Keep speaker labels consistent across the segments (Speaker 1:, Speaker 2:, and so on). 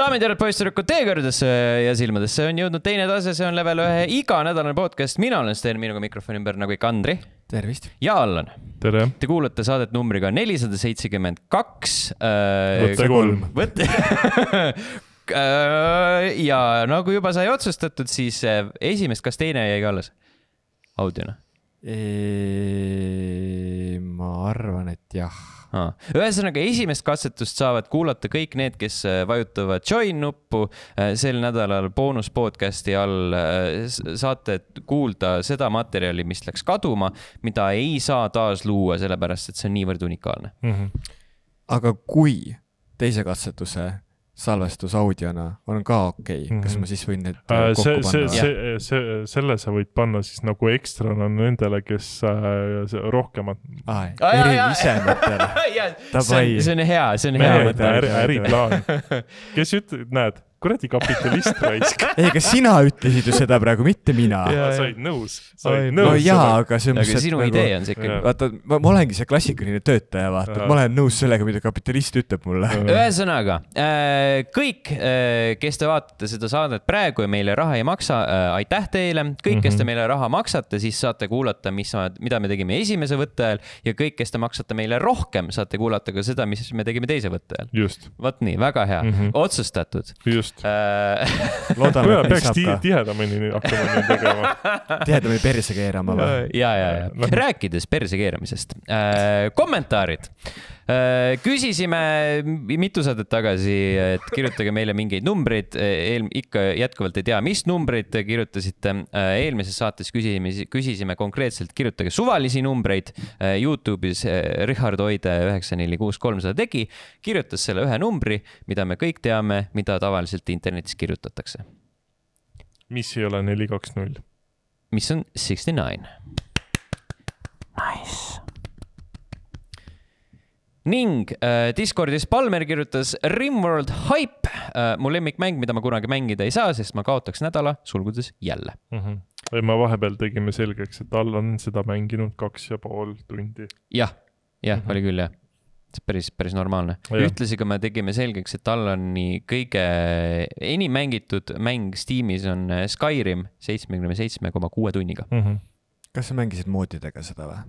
Speaker 1: daamid ja härrad, poisssüdrukud, teie kõrgedesse ja silmadesse on jõudnud teine tase, see on level ühe iganädalane podcast, mina olen Sten, minuga mikrofoni ümber nagu ikka Andri
Speaker 2: tervist.
Speaker 1: ja Allan.
Speaker 3: tere.
Speaker 1: Te kuulate saadet numbriga nelisada seitsekümmend kaks.
Speaker 3: võtte kolm.
Speaker 1: võtte ja nagu juba sai otsustatud, siis äh, esimest, kas teine jäi ka alles audiona?
Speaker 2: Ma arvan, et jah
Speaker 1: ah.. ühesõnaga, esimest katsetust saavad kuulata kõik need, kes äh, vajutavad join nuppu. Äh, sel nädalal boonus podcast'i all saate kuulda seda materjali, mis läks kaduma, mida ei saa taas luua, sellepärast et see on niivõrd unikaalne
Speaker 3: mm. -hmm.
Speaker 2: aga kui teise katsetuse salvestus audiona on ka okei okay. kas ma siis võin need
Speaker 3: äh, kokku see, panna? see, see, see, selle sa võid panna siis nagu ekstrana nendele, kes äh, rohkemat
Speaker 2: ah,. erivisematele.
Speaker 1: see on hea, see on hea
Speaker 3: mõte. äriplaan, kes ütleb, näed kuradi kapitalist raisk
Speaker 2: ei, aga sina ütlesid ju seda praegu, mitte mina.
Speaker 3: sa olid nõus, sa olid nõus.
Speaker 2: no jaa, aga see
Speaker 1: on. aga sinu nagu, idee on see ikkagi.
Speaker 2: vaata, ma olen see klassikaline töötaja, vaata, ma olen nõus sellega, mida kapitalist ütleb mulle.
Speaker 1: ühesõnaga, äh, kõik, äh, kes te vaatate seda saadet praegu ja meile raha ei maksa, äh, aitäh teile. kõik, kes te mhm. meile raha maksate, siis saate kuulata, mis, mida me tegime esimese võtte ajal ja kõik, kes te maksate meile rohkem, saate kuulata ka seda, mis me tegime teise võtte ajal. vot nii, väga hea mm, -hmm. otsustatud.
Speaker 3: just just äh, loodame, et peaks ti tihedamini hakkama nii tegema.
Speaker 2: tihedamini perse keerama või?
Speaker 1: ja, ja, ja rääkides perse keeramisest äh,, kommentaarid äh,. Küsisime mitu saadet tagasi, et kirjutage meile mingeid numbreid, eel-, ikka jätkuvalt ei tea, mis numbreid te kirjutasite äh,. eelmises saates küsisime, küsisime konkreetselt, kirjutage suvalisi numbreid äh,. Youtube'is äh, Richard Oide üheksa, neli, kuus, kolm seda tegi, kirjutas selle ühe numbri, mida me kõik teame, mida tavaliselt tavaliselt internetis kirjutatakse.
Speaker 3: mis ei ole neli, kaks, null?
Speaker 1: mis on sixty nine. Nice. Ning äh, Discordis Palmer kirjutas Rimworld Hype äh,, mu lemmikmäng, mida ma kunagi mängida ei saa, sest ma kaotaks nädala, sulgudes jälle
Speaker 3: mm. -hmm. ja me vahepeal tegime selgeks, et All on seda mänginud kaks ja pool tundi ja,.
Speaker 1: jah, jah mm, -hmm. oli küll jah päris, päris normaalne. ühtlasi ka me tegime selgeks, et Allani kõige enim mängitud mäng Steamis on äh, Skyrim seitsmekümne seitsme koma kuue tunniga mm. -hmm.
Speaker 2: kas sa mängisid moodidega seda või?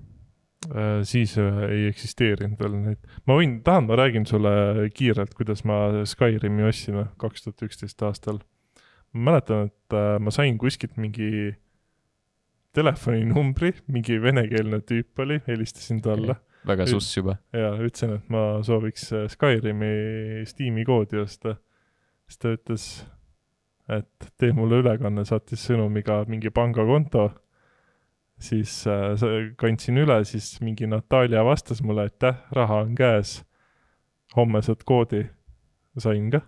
Speaker 3: Äh, siis äh, ei eksisteerinud veel neid. ma võin, tahan, ma räägin sulle kiirelt, kuidas ma Skyrimi ostsin kaks tuhat üksteist aastal. ma mäletan, et ma sain kuskilt mingi telefoninumbri, mingi venekeelne tüüp oli, helistasin talle okay
Speaker 1: väga suss juba.
Speaker 3: ja ütlesin, et ma sooviks äh, Skyrimi Steam'i koodi osta. siis ta ütles, et tee mulle ülekanne, saatis sõnumiga mingi pangakonto. Siis äh, kandsin üle, siis mingi Natalja vastas mulle, aitäh, raha on käes. homme saad koodi. sain ka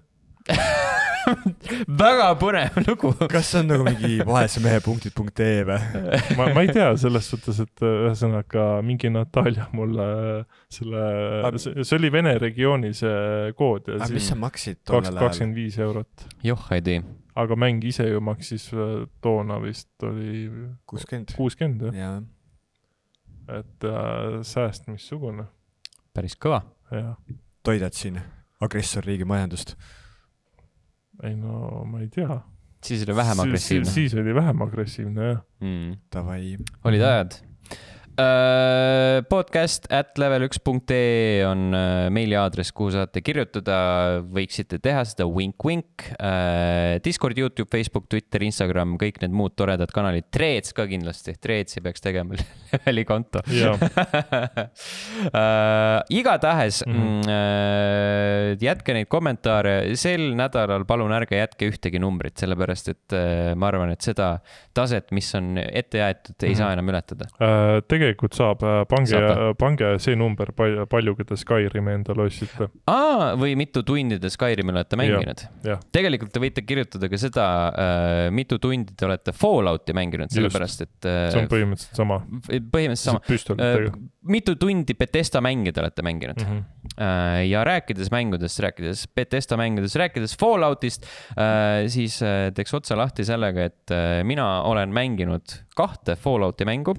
Speaker 1: väga põnev lugu.
Speaker 2: kas see on nagu mingi vaese mehe punktid punkt ee või?
Speaker 3: ma, ma ei tea, selles suhtes, et äh, ühesõnaga mingi Natalja mulle äh, selle, see oli Vene regiooni see kood.
Speaker 2: aga mis sa maksid tollel ajal?
Speaker 3: kakskümmend viis eurot.
Speaker 1: joh, ei tea.
Speaker 3: Aga mäng ise ju maksis äh, toona vist oli
Speaker 2: kuuskümmend.
Speaker 3: kuuskümmend jah ja.? et äh, sääst missugune.
Speaker 1: päris kõva.
Speaker 2: toidad siin agressorriigi majandust
Speaker 3: ei no ma ei tea.
Speaker 1: siis oli vähem agressiivne.
Speaker 3: siis oli vähem agressiivne jah
Speaker 1: mm..
Speaker 2: Davai.
Speaker 1: olid ajad podcast at level üks punkt ee on uh, meiliaadress, kuhu saate kirjutada, võiksite teha seda wink-wink uh,. Discord, Youtube, Facebook, Twitter, Instagram, kõik need muud toredad kanalid, Threads ka kindlasti, Threadsi peaks tegema leveli konto. Igatahes mm -hmm. jätke neid kommentaare, sel nädalal palun ärge jätke ühtegi numbrit, sellepärast et ma arvan, et seda taset, mis on ette jäetud, ei mm -hmm. saa enam ületada.
Speaker 3: Uh, tegelikult saab, äh, pange, pange see number, palju, palju te Skyrimi endale ostsite.
Speaker 1: aa, või mitu tundi te Skyrimi olete mänginud. tegelikult te võite kirjutada ka seda äh,, mitu tundi te olete Fallouti mänginud, sellepärast et äh,.
Speaker 3: see on põhimõtteliselt sama.
Speaker 1: põhimõtteliselt sama. Äh, mitu tundi Betesta mänge te olete mänginud mm? -hmm. Äh, ja rääkides mängudest, rääkides Betesta mängudest, rääkides Falloutist äh,, siis äh, teeks otsa lahti sellega, et äh, mina olen mänginud kahte Fallouti mängu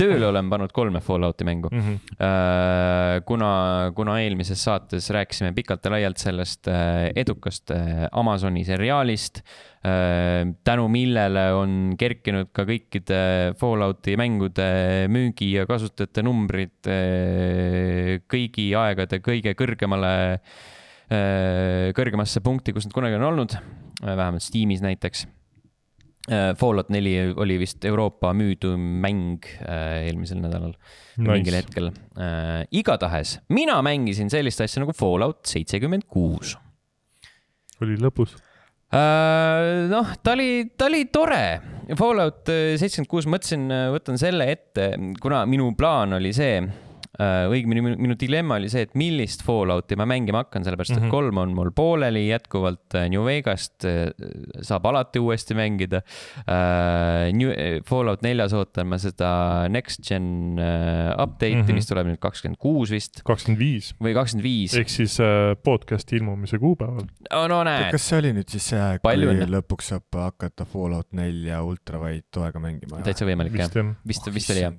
Speaker 1: tööle olen pannud kolme Fallouti mängu
Speaker 3: mm. -hmm.
Speaker 1: Kuna, kuna eelmises saates rääkisime pikalt ja laialt sellest äh, edukast äh, Amazoni seriaalist, tänu millele on kerkinud ka kõikide Fallouti mängude müügi ja kasutajate numbrid kõigi aegade kõige kõrgemale, kõrgemasse punkti, kus nad kunagi on olnud, vähemalt Steamis näiteks Fallout neli oli vist Euroopa müüdum mäng äh, eelmisel nädalal nice. mingil hetkel äh,. igatahes mina mängisin sellist asja nagu Fallout seitsekümmend kuus.
Speaker 3: oli lõbus.
Speaker 1: noh, ta oli, ta oli tore. Fallout seitsekümmend kuus, mõtlesin, võtan selle ette, kuna minu plaan oli see, õigemini minu, minu dilemma oli see, et millist Fallouti ma mängima hakkan, sellepärast et mm
Speaker 3: Mhm.
Speaker 1: kolm on mul pooleli jätkuvalt äh, New Vegast äh, saab alati uuesti mängida. Fallout neljas ootan ma seda Next Gen äh, update'i mm. -hmm. mis tuleb nüüd kakskümmend kuus vist
Speaker 3: kakskümmend viis
Speaker 1: või kakskümmend viis.
Speaker 3: ehk siis äh, podcast'i ilmumise kuupäeval.
Speaker 1: no näed,
Speaker 2: kas see oli nüüd siis see aeg, kui
Speaker 1: õnne.
Speaker 2: lõpuks saab hakata Fallout nelja ultrawide toega mängima?
Speaker 1: täitsa võimalik jah
Speaker 3: vist. jah.
Speaker 1: vist, vist oli jah.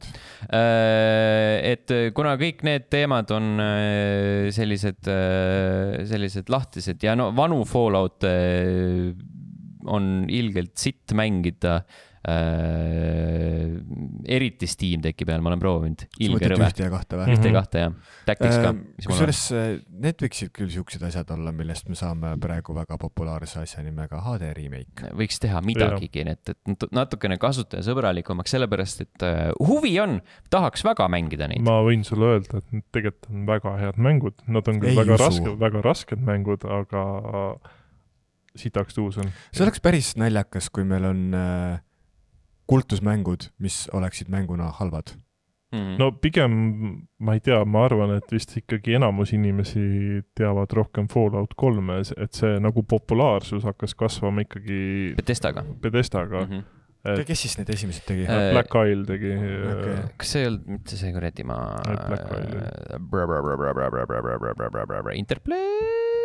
Speaker 1: Äh, et kuna kõik need teemad on äh, sellised, sellised lahtised ja no vanu Fallout'e on ilgelt sitt mängida. Eriti Steam Decki peal, ma olen proovinud,
Speaker 2: ühte ja kahte või?
Speaker 3: Mhm.
Speaker 1: ühte ja kahte jah, Tactics ka, on.
Speaker 2: kusjuures äh, need võiksid küll siuksed asjad olla, millest me saame praegu väga populaarse asja nimega HD remake.
Speaker 1: võiks teha midagigi, et, et nat- natukene kasutajasõbralikumaks, sellepärast et äh, huvi on, tahaks väga mängida neid.
Speaker 3: ma võin sulle öelda, et need tegelikult on väga head mängud, nad on küll
Speaker 2: Ei
Speaker 3: väga rasked, väga rasked mängud, aga sitaks tuus on.
Speaker 2: see oleks päris naljakas, kui meil on äh, kultusmängud, mis oleksid mänguna halvad.
Speaker 1: mm.
Speaker 3: no pigem ma ei tea, ma arvan, et vist ikkagi enamus inimesi teavad rohkem Fallout kolme, et see nagu populaarsus hakkas kasvama ikkagi
Speaker 1: Bethesdaga
Speaker 3: Bethesdaga
Speaker 1: mm.
Speaker 3: mm.
Speaker 1: -hmm.
Speaker 3: -hmm.
Speaker 2: kes siis need esimesed tegi
Speaker 1: Äh,
Speaker 3: Et Black Isle tegi
Speaker 2: Okei.
Speaker 3: okay.,
Speaker 1: kas see ei olnud mitte see kuradi ma
Speaker 3: Ei, Black Isle.
Speaker 1: Interplay?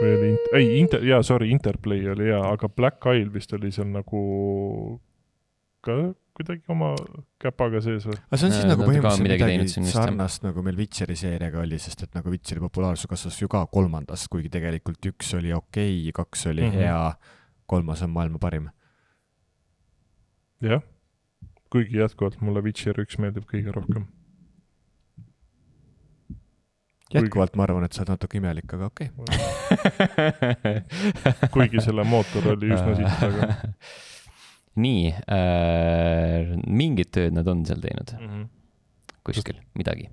Speaker 3: või oli, ei, Inter-, jaa, sorry, Interplay oli jaa, aga Black Isle vist oli seal nagu ka kuidagi oma käpaga sees või?
Speaker 2: aga see on siis
Speaker 1: Äh,
Speaker 2: nagu põhimõtteliselt
Speaker 1: midagi
Speaker 2: midagi, sarnast nagu meil Witcheri seeriaga oli, sest et nagu Witcheri populaarsus kasvas ju ka kolmandas, kuigi tegelikult üks oli okei okay,, kaks oli mm. -hmm. hea, kolmas on maailma parim.
Speaker 3: jah, kuigi jätkuvalt mulle Witcher üks meeldib kõige rohkem. Kuigi-
Speaker 2: jätkuvalt ma arvan, et sa oled natuke imelik, aga okei okay.
Speaker 3: kuigi selle mootor oli üsna sitt, aga.
Speaker 1: nii äh,, mingit tööd nad on seal teinud kuskil, midagi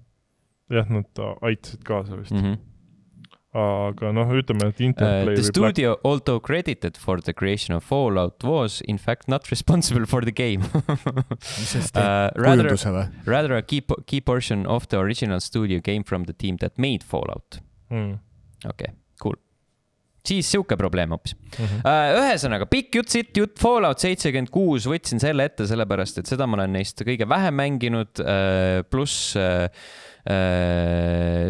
Speaker 3: jah, nad aitasid kaasa vist
Speaker 1: mm.
Speaker 3: mm,
Speaker 1: -hmm.
Speaker 3: -hmm. aga noh, ütleme, et
Speaker 1: Uh,
Speaker 3: Interplay
Speaker 1: the
Speaker 3: või Black,
Speaker 1: studio, although credited for the creation of Fallout, was in fact not responsible for the game uh,
Speaker 2: uh,,
Speaker 1: rather,
Speaker 2: kujunduse või?
Speaker 1: rather a key, key portion of the original studio came from the team that made Fallout.
Speaker 3: mm..
Speaker 1: okei. Siis sihuke probleem hoopis
Speaker 3: Mm -hmm.
Speaker 1: ühesõnaga pikk jutt, sitt jutt, Fallout seitsekümmend kuus, võtsin selle ette sellepärast, et seda ma olen neist kõige vähem mänginud uh,, pluss uh,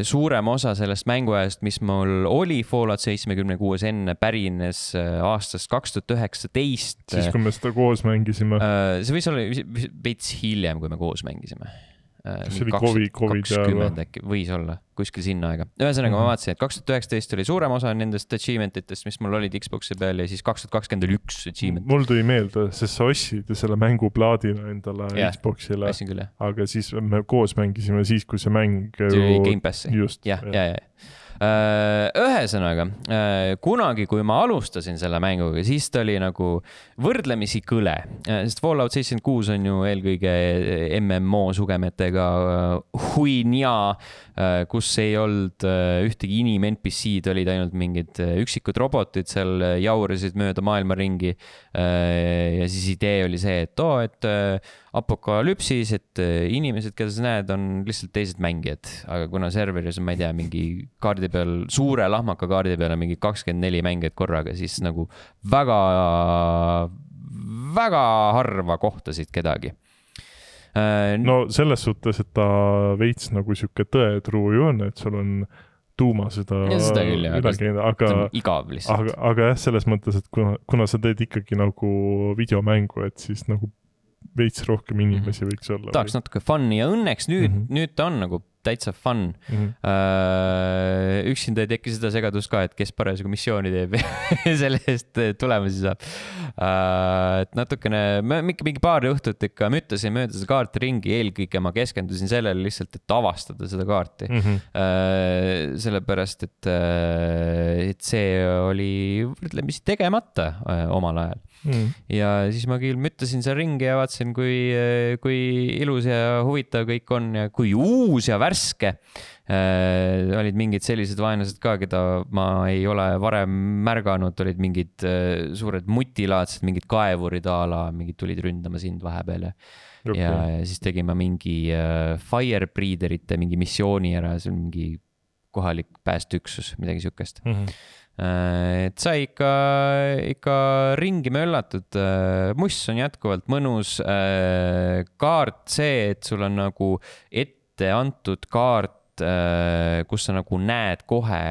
Speaker 1: suurem osa sellest mänguajast, mis mul oli Fallout seitsmekümne kuues enne, pärines aastast kaks tuhat üheksateist.
Speaker 3: siis, kui me seda koos mängisime,
Speaker 1: see võis olla veits hiljem, kui me koos mängisime.
Speaker 3: See oli Covid- Covid
Speaker 1: kakskümmend äkki, võis olla, kuskil sinna aega. ühesõnaga mm, -hmm. ma
Speaker 3: Mhm.
Speaker 1: vaatasin, et kaks tuhat üheksateist oli suurem osa nendest achievement itest, mis mul olid Xbox'i peal ja siis kaks tuhat kakskümmend oli üks achievement.
Speaker 3: mul tuli meelde, sest sa ostsid selle mänguplaadina endale
Speaker 1: Jah,
Speaker 3: yeah. Xbox'ile, aga siis me koos mängisime siis, kui see mäng
Speaker 1: see oli Gamepassi.
Speaker 3: just,
Speaker 1: jah, ja, ja, ja. ühesõnaga, kunagi, kui ma alustasin selle mänguga, siis ta oli nagu võrdlemisi kõle, sest Fallout seitsekümmend kuus on ju eelkõige MMO sugemetega äh, huinja, kus ei olnud äh, ühtegi inim-NPC-d, olid ainult mingid äh, üksikud robotid seal äh, jaurasid mööda maailma ringi. ja siis idee oli see, et oo, et äh, apokalüpsis, et äh, inimesed, keda sa näed, on lihtsalt teised mängijad, aga kuna serveris on, ma ei tea, mingi kaardi peal, suure lahmaka kaardi peal on mingi kakskümmend neli mängijat korraga, siis nagu väga, väga harva kohtasid kedagi.
Speaker 3: No selles suhtes, et ta veits nagu sihuke tõetruu ju on, et sul on tuuma seda
Speaker 1: seda küll, jah, aga- see
Speaker 3: aga
Speaker 1: on igav lihtsalt.
Speaker 3: aga, aga jah, selles mõttes, et kuna, kuna sa teed ikkagi nagu videomängu, et siis nagu veits rohkem inimesi võiks olla.
Speaker 1: tahaks natuke fun'i ja õnneks nüüd mm,
Speaker 3: Mhm.
Speaker 1: -hmm. nüüd ta on nagu täitsa fun
Speaker 3: Mhm.
Speaker 1: äh,. üksinda ei teki seda segadust ka, et kes parasjagu missiooni teeb ja selle eest tulemusi saab äh,. et natukene, ikka mingi paar õhtut ikka müttasin mööda seda kaarti ringi, eelkõige ma keskendusin sellele lihtsalt, et avastada seda kaarti
Speaker 3: Mhm.
Speaker 1: äh,. sellepärast, et, et see oli võrdlemisi tegemata omal ajal
Speaker 3: Mhm.
Speaker 1: ja siis ma küll müttasin seal ringi ja vaatasin, kui, kui ilus ja huvitav kõik on ja kui uus ja värske äh,. olid mingid sellised vaenlased ka, keda ma ei ole varem märganud, olid mingid äh, suured mutilaadsed, mingid kaevurid a la, mingid tulid ründama sind vahepeal ja okay., ja, siis tegime mingi äh, Firebreederite mingi missiooni ära, see on mingi kohalik päästeüksus, midagi siukest.
Speaker 3: Mhm.
Speaker 1: et sai ikka, ikka ringi möllatud. muss on jätkuvalt mõnus. kaart see, et sul on nagu ette antud kaart, kus sa nagu näed kohe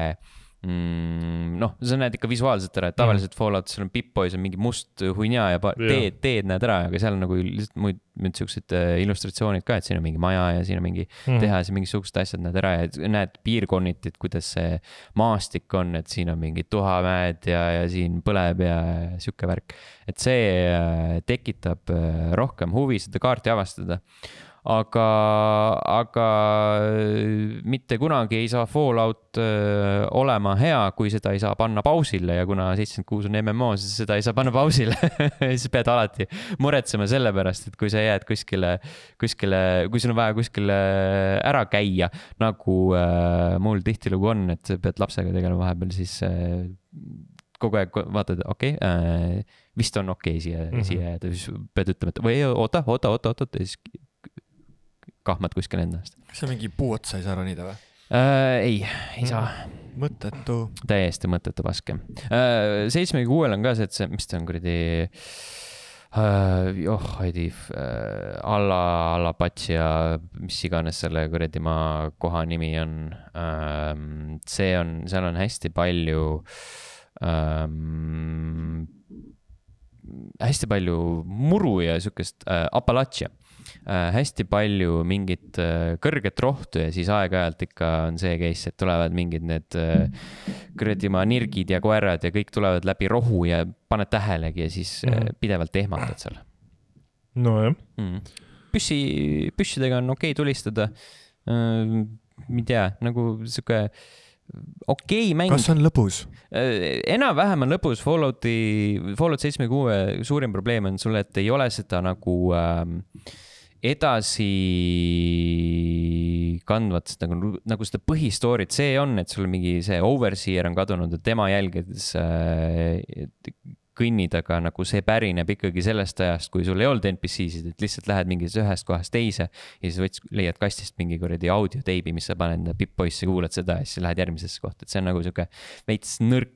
Speaker 1: mm, noh, sa näed ikka visuaalselt ära, et tavaliselt Falloutis sul on Pip-Boys on mingi must hunnia ja teed, teed näed ära, aga seal on nagu lihtsalt muid, muid siuksed äh, illustratsioonid ka, et siin on mingi maja ja siin on mingi
Speaker 3: Mhm.
Speaker 1: tehas ja mingisugused asjad näed ära ja näed piirkonniti, et kuidas see maastik on, et siin on mingid tuhamäed ja, ja siin põleb ja sihuke värk. et see äh, tekitab äh, rohkem huvi seda kaarti avastada. aga, aga äh, mitte kunagi ei saa Fallout öö, olema hea, kui seda ei saa panna pausile ja kuna seitsekümmend kuus on MMO, siis seda ei saa panna pausile siis pead alati muretsema selle pärast, et kui sa jääd kuskile, kuskile, kui sul on vaja kuskile ära käia, nagu äh, mul tihtilugu on, et sa pead lapsega tegelema vahepeal, siis äh, kogu aeg vaatad, okei okay, äh,, vist on okei okay siia mm. -hmm. siia jääda, siis pead ütlema, et või oota, oota, oota, oota, siis kahmad kuskile ennast
Speaker 2: kas sa mingi puu otsa ei saa ronida või?
Speaker 1: äh,. ei, ei saa,
Speaker 2: mõttetu.
Speaker 1: täiesti mõttetu paske äh,. seitsmekümne kuuel on ka see, et see, mis ta on kuradi äh,, oh, ei tea äh,, alla, alla Patsia, mis iganes selle kuradi maa koha nimi on ähm,. see on, seal on hästi palju ähm, hästi palju muru ja siukest äh, Appalachia äh,. hästi palju mingit äh, kõrget rohtu ja siis aeg-ajalt ikka on see case, et tulevad mingid need äh, kuradi maa nirgid ja koerad ja kõik tulevad läbi rohu ja paned tähelegi ja siis äh,
Speaker 3: Mhm.
Speaker 1: pidevalt ehmatad seal
Speaker 3: nojah,
Speaker 1: mm.. püssi, püssidega on okei okay tulistada äh,. ma ei tea, nagu sihuke okei okay mäng.
Speaker 2: kas on lõbus?
Speaker 1: Äh, enam-vähem on lõbus Fallouti, Fallout seitsmekümne kuue suurim probleem on sul, et ei ole seda nagu ähm, edasi kandvat seda nagu, nagu seda põhistory't, see on, et sul mingi see overseer on kadunud ja tema jälgedes äh, kõnnid, aga nagu see pärineb ikkagi sellest ajast, kui sul ei olnud NPC-sid, et lihtsalt lähed mingist ühest kohast teise ja siis võts-, leiad kastist mingi kuradi audioteibi, mis sa paned Pip-Boysse, kuulad seda ja siis lähed järgmisesse kohta, et see on nagu sihuke veits nõrk.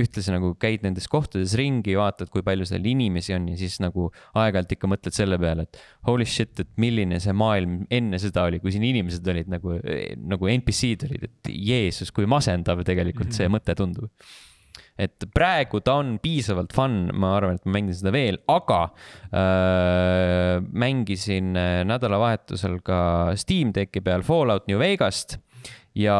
Speaker 1: ühtlasi nagu käid nendes kohtades ringi, vaatad, kui palju seal inimesi on ja siis nagu aeg-ajalt ikka mõtled selle peale, et holy shit, et milline see maailm enne seda oli, kui siin inimesed olid nagu, nagu NPC-d olid, et Jeesus, kui masendav tegelikult see mõte tundub et praegu ta on piisavalt fun, ma arvan, et ma mängin seda veel, aga äh, mängisin äh, nädalavahetusel ka Steam Decki peal Fallout New Vegast ja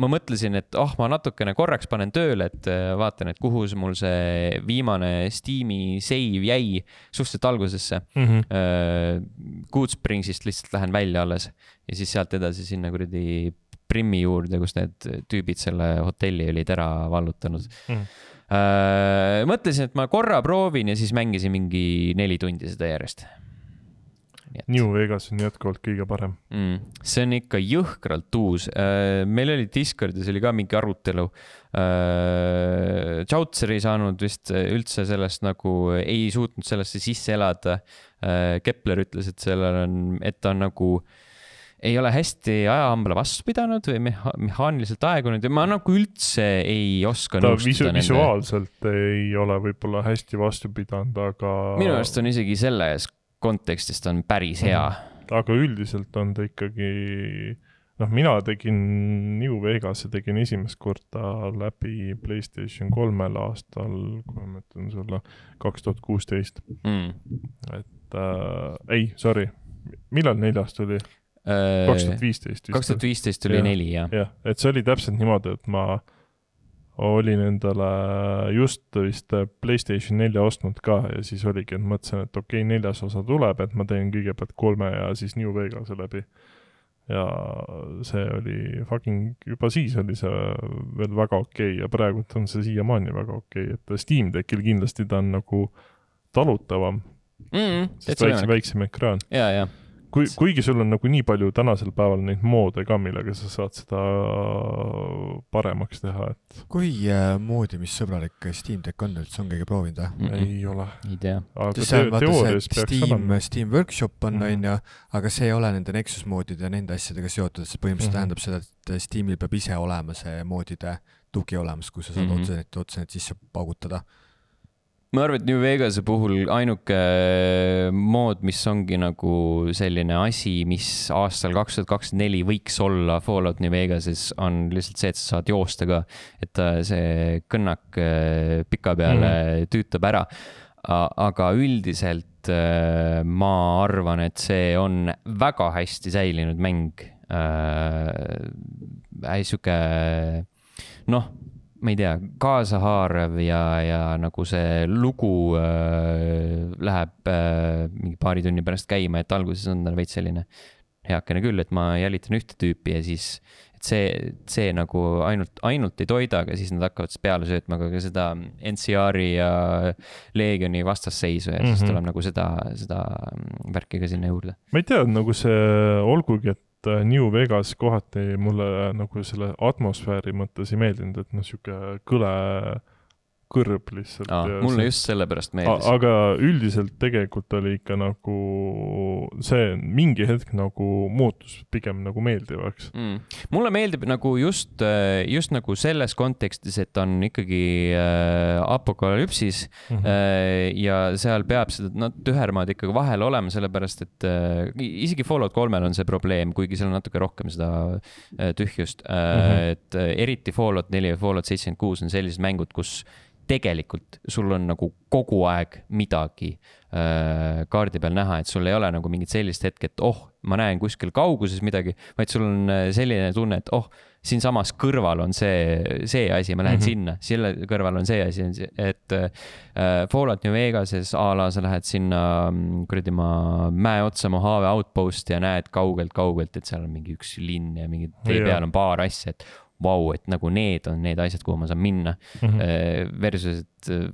Speaker 1: ma mõtlesin, et oh, ma natukene korraks panen tööle, et äh, vaatan, et kuhu mul see viimane Steam'i save jäi suhteliselt algusesse
Speaker 3: Mhm.
Speaker 1: äh, Good Springsist lihtsalt lähen välja alles ja siis sealt edasi sinna kuradi Primmi juurde, kus need tüübid selle hotelli olid ära vallutanud
Speaker 3: Mhm.
Speaker 1: äh,. mõtlesin, et ma korra proovin ja siis mängisin mingi neli tundi seda järjest.
Speaker 3: New Vegas on jätkuvalt kõige parem.
Speaker 1: mm,. see on ikka jõhkralt uus äh,. meil oli Discordis oli ka mingi arutelu äh,. Chautzer ei saanud vist üldse sellest nagu, ei suutnud sellesse sisse elada äh,. Kepler ütles, et sellel on, et ta on nagu ei ole hästi ajahambale vastu pidanud või meha-, mehaaniliselt aegunud ja ma nagu üldse ei oska
Speaker 3: ta visu-, visuaalselt ei ole võib-olla hästi vastu pidanud, aga
Speaker 1: minu arust on isegi selles kontekstis ta on päris hea
Speaker 3: aga üldiselt on ta ikkagi noh, mina tegin New Vegase tegin esimest korda läbi Playstation kolmel aastal, kohe ma ütlen sulle, kaks tuhat kuusteist,
Speaker 1: mm..
Speaker 3: et äh, ei, sorry, millal neljas tuli? Kaks tuhat viisteist
Speaker 1: Äh, kaks tuhat viisteist tuli
Speaker 3: Jah.
Speaker 1: neli, jah.
Speaker 3: jah, et see oli täpselt niimoodi, et ma olin endale just vist Playstation nelja ostnud ka ja siis oligi, et mõtlesin, et okei okay,, neljas osa tuleb, et ma teen kõigepealt kolme ja siis New Vegase läbi. ja see oli fucking, juba siis oli see veel väga okei okay ja praegult on see siiamaani väga okei okay., et Steam Deckil kindlasti ta on nagu talutavam,
Speaker 1: mm,.
Speaker 3: sest
Speaker 1: täitsa
Speaker 3: väiksem, väiksem ekraan.
Speaker 1: ja, ja,
Speaker 3: kui, kuigi sul on nagu nii palju tänasel päeval neid moode ka, millega sa saad seda paremaks teha, et
Speaker 2: kui äh, moodimissõbralik Steam Deck on üldse, on keegi proovinud või?
Speaker 1: Mm -mm.
Speaker 3: ei ole.
Speaker 1: ei tea.
Speaker 3: aga te
Speaker 2: on vaata see Steam Steam Workshop on,
Speaker 3: Mhm.
Speaker 2: on ju, aga see ei ole nende Nexus moodide ja nende asjadega seotud, see põhimõtteliselt
Speaker 3: Mhm.
Speaker 2: tähendab seda, et Steamil peab ise olema see moodide tugi olemas, kus sa saad
Speaker 1: Mhm.
Speaker 2: otseselt, otseselt sisse paugutada.
Speaker 1: Ma arvan, et New Vegase puhul ainuke mood, mis ongi nagu selline asi, mis aastal kaks tuhat kakskümmend neli võiks olla Fallout New Vegases, on lihtsalt see, et sa saad joosta ka. et ta- see kõnnak äh, pika peale mm -hmm. tüütab ära. aga üldiselt äh, ma arvan, et see on väga hästi säilinud mäng äh,. sihuke noh ma ei tea, kaasahaarav ja, ja nagu see lugu äh, läheb äh, mingi paari tunni pärast käima, et alguses on tal veits selline heakene küll, et ma jälitan ühte tüüpi ja siis, et see, see nagu ainult, ainult ei toida, aga siis nad hakkavad siis peale söötma ka, ka seda NCR-i ja Leegioni vastasseisu ja mm -hmm. siis
Speaker 3: Mhm.
Speaker 1: tuleb nagu seda, seda värki ka sinna juurde.
Speaker 3: ma ei tea, nagu see, olgugi, et äh, New Vegas kohati mulle nagu selle atmosfääri mõttes ei meeldinud, et noh, sihuke kõle kõrb lihtsalt.
Speaker 1: mulle just sellepärast meeldis.
Speaker 3: aga üldiselt tegelikult oli ikka nagu see mingi hetk nagu muutus pigem nagu meeldivaks.
Speaker 1: mm.. mulle meeldib nagu just, just nagu selles kontekstis, et on ikkagi äh, apokalüpsis
Speaker 3: Mhm.
Speaker 1: äh, ja seal peab seda no, tühermaad ikkagi vahel olema, sellepärast et äh, isegi Fallout kolmel on see probleem, kuigi seal on natuke rohkem seda äh, tühjust äh, mm. -hmm. et äh, eriti Fallout neli ja Fallout seitsekümmend kuus on sellised mängud, kus tegelikult sul on nagu kogu aeg midagi äh, kaardi peal näha, et sul ei ole nagu mingit sellist hetke, et oh, ma näen kuskil kauguses midagi, vaid sul on äh, selline tunne, et oh, siinsamas kõrval on see, see asi, ma lähen mm. -hmm. sinna, selle kõrval on see asi, et äh, Fallout New Vegases a la sa lähed sinna mm, kuradi ma mäe otsa Mojave outpost'i ja näed kaugelt-kaugelt, et seal on mingi üks linn ja mingi tee peal on paar asja, et vau et nagu need on need asjad, kuhu ma saan minna
Speaker 3: Mhm.
Speaker 1: Eh, versus, et eh,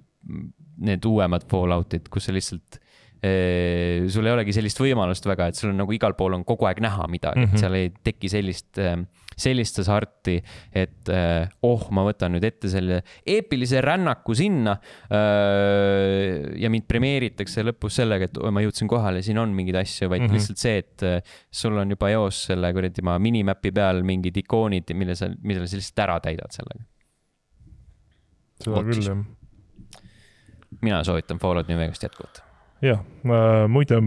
Speaker 1: need uuemad Falloutid, kus sa lihtsalt sul ei olegi sellist võimalust väga, et sul on nagu igal pool on kogu aeg näha midagi mm,
Speaker 3: Mhm.
Speaker 1: -hmm. et seal ei teki sellist, sellist hasarti, et eh, oh, ma võtan nüüd ette selle eepilise rännaku sinna. ja mind premeeritakse lõpus sellega, et oh, ma jõudsin kohale, siin on mingeid asju, vaid mm
Speaker 3: Mhm.
Speaker 1: -hmm. lihtsalt see, et sul on juba eos selle kuradi ma minimäpi peal mingid ikoonid, mille sa, mille sa lihtsalt ära täidad sellega.
Speaker 3: seda
Speaker 1: Vot
Speaker 3: küll jah.
Speaker 1: mina soovitan Fallout New Vegast jätkuvalt.
Speaker 3: jah, muide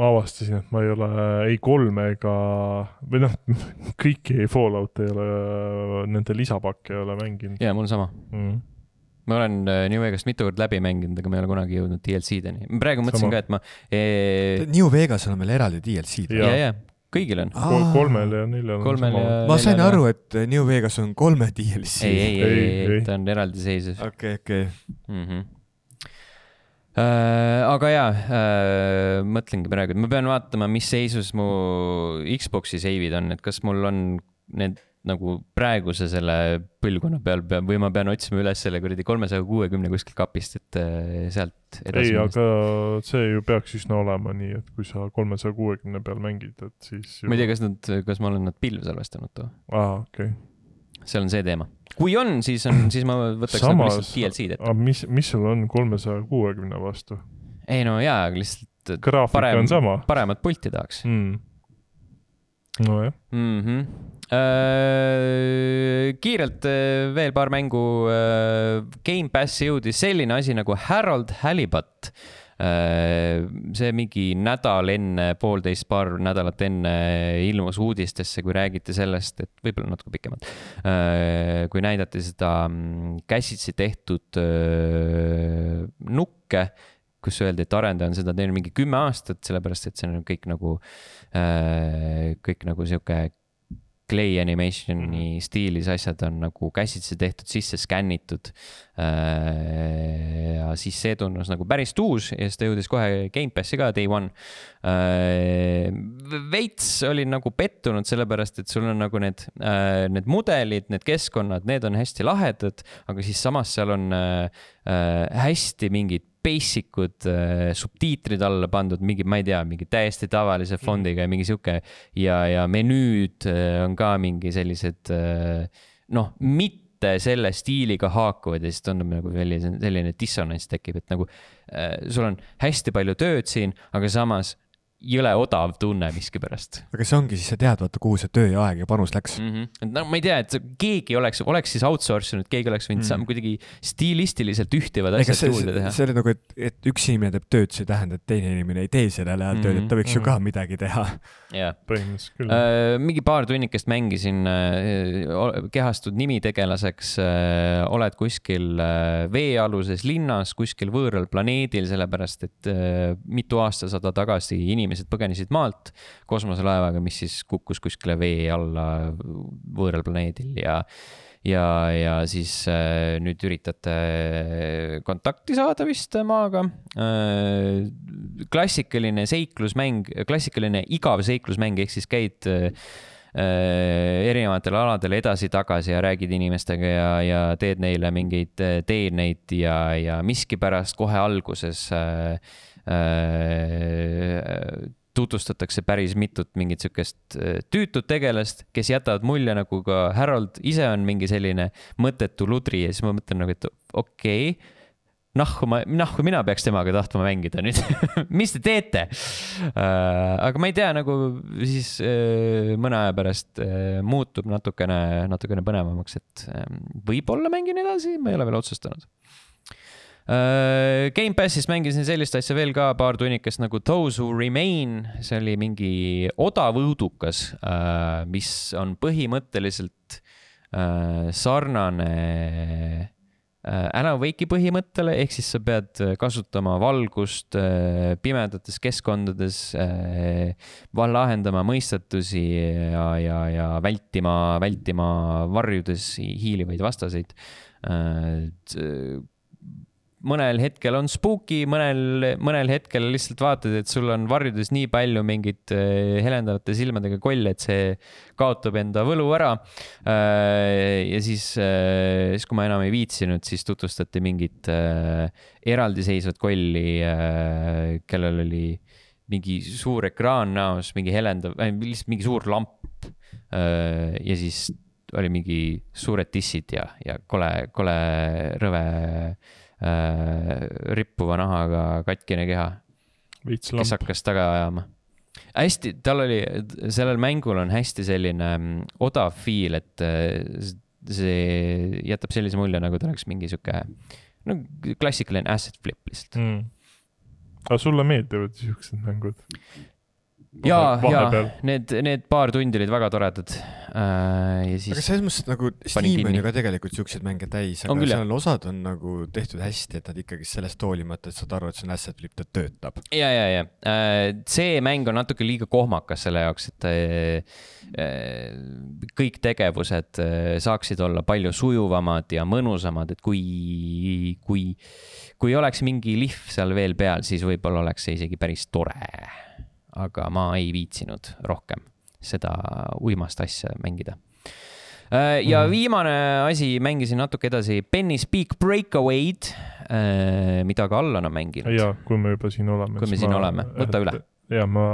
Speaker 3: ma avastasin, et ma ei ole ei kolme ega, või noh, kõiki Fallout'e ei ole, nende lisapakke ei ole mänginud
Speaker 1: ja mul sama.
Speaker 3: mm..
Speaker 1: ma olen äh, New Vegast mitu korda läbi mänginud, aga ma ei ole kunagi jõudnud DLC-deni. praegu mõtlesin
Speaker 3: Sama.
Speaker 1: ka, et ma ee,,
Speaker 2: New Vegasel on veel eraldi DLC-d
Speaker 3: Jaa.
Speaker 1: ja, ja kõigil on.
Speaker 3: Kol kolmel ja neljal on
Speaker 1: Kolmel
Speaker 3: sama
Speaker 1: ja-
Speaker 2: ma sain aru, et New Vegas on kolme DLC.
Speaker 1: ei, ei, ei,
Speaker 3: Ei,
Speaker 1: ei
Speaker 3: ei.,
Speaker 1: ta on eraldiseisev
Speaker 2: okei, okei.
Speaker 1: Äh, aga jaa äh,, mõtlengi praegu, et ma pean vaatama, mis seisus mu Xbox'i seivid on, et kas mul on need nagu praeguse selle põlvkonna peal peab või ma pean otsima üles selle kuradi kolmesaja kuuekümne kuskilt kapist, et äh, sealt edasi
Speaker 3: ei, aga see ju peaks üsna olema nii, et kui sa kolmesaja kuuekümne peal mängid, et siis
Speaker 1: ma ei tea, kas nad, kas ma olen nad pilvsalvestanud too,
Speaker 3: aa, okei.
Speaker 1: Seal on see teema. kui on, siis on, siis ma võtaks nagu
Speaker 3: samas
Speaker 1: lihtsalt, DLC-d ette.
Speaker 3: mis, mis sul on kolmesaja kuuekümne vastu?
Speaker 1: ei no jaa, aga lihtsalt
Speaker 3: graafika
Speaker 1: parem paremat pulti tahaks
Speaker 3: mm.. nojah,
Speaker 1: mm. -hmm. kiirelt äh, veel paar mängu. Game Passi jõudis selline asi nagu Harold Halibut. See mingi nädal enne, poolteist, paar nädalat enne ilmus uudistesse, kui räägiti sellest, et võib-olla natuke pikemalt, kui näidati seda mm, käsitsi tehtud nukke kus öeldi, et arendaja on seda teinud mingi kümme aastat, sellepärast et see on kõik nagu, kõik nagu sihuke clay animation'i mm -hmm. stiilis asjad on nagu käsitsi tehtud, sisse skännitud. Äh, ja siis see tundus nagu päris uus ja siis ta jõudis kohe Gamepassi ka day one. Äh, veits olin nagu pettunud, sellepärast et sul on nagu need, äh, need mudelid, need keskkonnad, need on hästi lahedad, aga siis samas seal on hästi mingid basic ud äh, subtiitrid alla pandud, mingi, ma ei tea, mingi täiesti tavalise mhm. fondiga ja mingi sihuke ja, ja menüüd äh, on ka mingi sellised äh, noh, mitte selle stiiliga haakuvad ja siis tundub nagu selline, selline dissonants tekib, et nagu äh, sul on hästi palju tööd siin, aga samas jõle odav tunne miskipärast.
Speaker 2: aga see ongi siis, sa tead, vaata, kuhu see töö ja aeg ja panus läks
Speaker 1: mm. -hmm. no ma ei tea, et keegi oleks, oleks siis outsource inud, keegi oleks võinud mm -hmm. kuidagi stiilistiliselt ühtivad asjad see, juurde teha.
Speaker 2: see oli nagu, et, et üks inimene teeb tööd, see ei tähenda, et teine inimene ei tee sellel ajal mm -hmm. tööd, et ta võiks mm -hmm. ju ka midagi teha.
Speaker 1: jah,
Speaker 3: põhimõtteliselt küll
Speaker 1: äh,. mingi paar tunnikest mängisin äh,, kehastud nimitegelaseks äh,, oled kuskil äh, veealuses linnas, kuskil võõral planeedil, sellepärast et äh, mitu aastasada tagasi inimesed inimesed põgenesid maalt kosmoselaevaga, mis siis kukkus kuskile vee alla võõral planeedil ja ja, ja siis äh, nüüd üritate kontakti saada vist maaga äh,. klassikaline seiklusmäng, klassikaline igav seiklusmäng, ehk siis käid äh, erinevatel aladel edasi-tagasi ja räägid inimestega ja, ja teed neile mingeid äh, teeneid ja, ja miskipärast kohe alguses äh, Äh, tutvustatakse päris mitut mingit sihukest äh, tüütut tegelast, kes jätavad mulje nagu ka Harold ise on mingi selline mõttetu ludri ja siis ma mõtlen nagu, et okei okay, nahku ma, nahku mina peaks temaga tahtma mängida nüüd mis te teete uh,? aga ma ei tea, nagu siis uh, mõne aja pärast uh, muutub natukene, natukene põnevamaks, et um, võib-olla mängin edasi, ma ei ole veel otsustanud. Gamepassis mängisin sellist asja veel ka paar tunnikest nagu Those Who Remain, see oli mingi odav õudukas uh,, mis on põhimõtteliselt uh, sarnane Alan Wake'i põhimõttele, ehk siis sa pead kasutama valgust pimedates keskkondades, lahendama mõistatusi ja, ja, ja vältima, vältima varjudes hiilivaid vastaseid mõnel hetkel on spooky, mõnel, mõnel hetkel lihtsalt vaatad, et sul on varjudes nii palju mingeid äh, helendavate silmadega kolle, et see kaotab enda võlu ära. Äh, ja siis, äh, siis kui ma enam ei viitsinud, siis tutvustati mingit eraldiseisvat kolli, kellel oli mingi suur ekraan näos, mingi helendav, lihtsalt mingi suur lamp. ja siis oli mingi suured dissid ja, ja kole, kole rõve äh, rippuva nahaga katkine keha. kes hakkas taga ajama. hästi, tal oli, sellel mängul on hästi selline mm, odav feel, et äh, see jätab sellise mulje, nagu ta oleks mingi sihuke, no klassikaline asset flip lihtsalt mm.
Speaker 3: aga sulle meeldivad siuksed mängud?
Speaker 1: Ja, ja need, need paar tundi olid väga toredad. Äh,.
Speaker 2: aga selles mõttes nagu Steam on ju ka tegelikult siukseid mänge täis, aga seal osad on nagu tehtud hästi, et nad ikkagi sellest hoolimata, et saad aru, et see on asset flip, ta töötab.
Speaker 1: ja, ja, ja äh, see mäng on natuke liiga kohmakas selle jaoks, et äh, äh kõik tegevused äh, saaksid olla palju sujuvamad ja mõnusamad, et kui, kui, kui oleks mingi lihv seal veel peal, siis võib-olla oleks see isegi päris tore aga ma ei viitsinud rohkem seda uimast asja mängida. Äh, ja mm. viimane asi, mängisin natuke edasi Penny's Peak Breakaway'd, äh, mida ka Allan on mänginud.
Speaker 3: ja, kui me juba siin oleme.
Speaker 1: kui me siin ma, oleme, võta üle.
Speaker 3: ja ma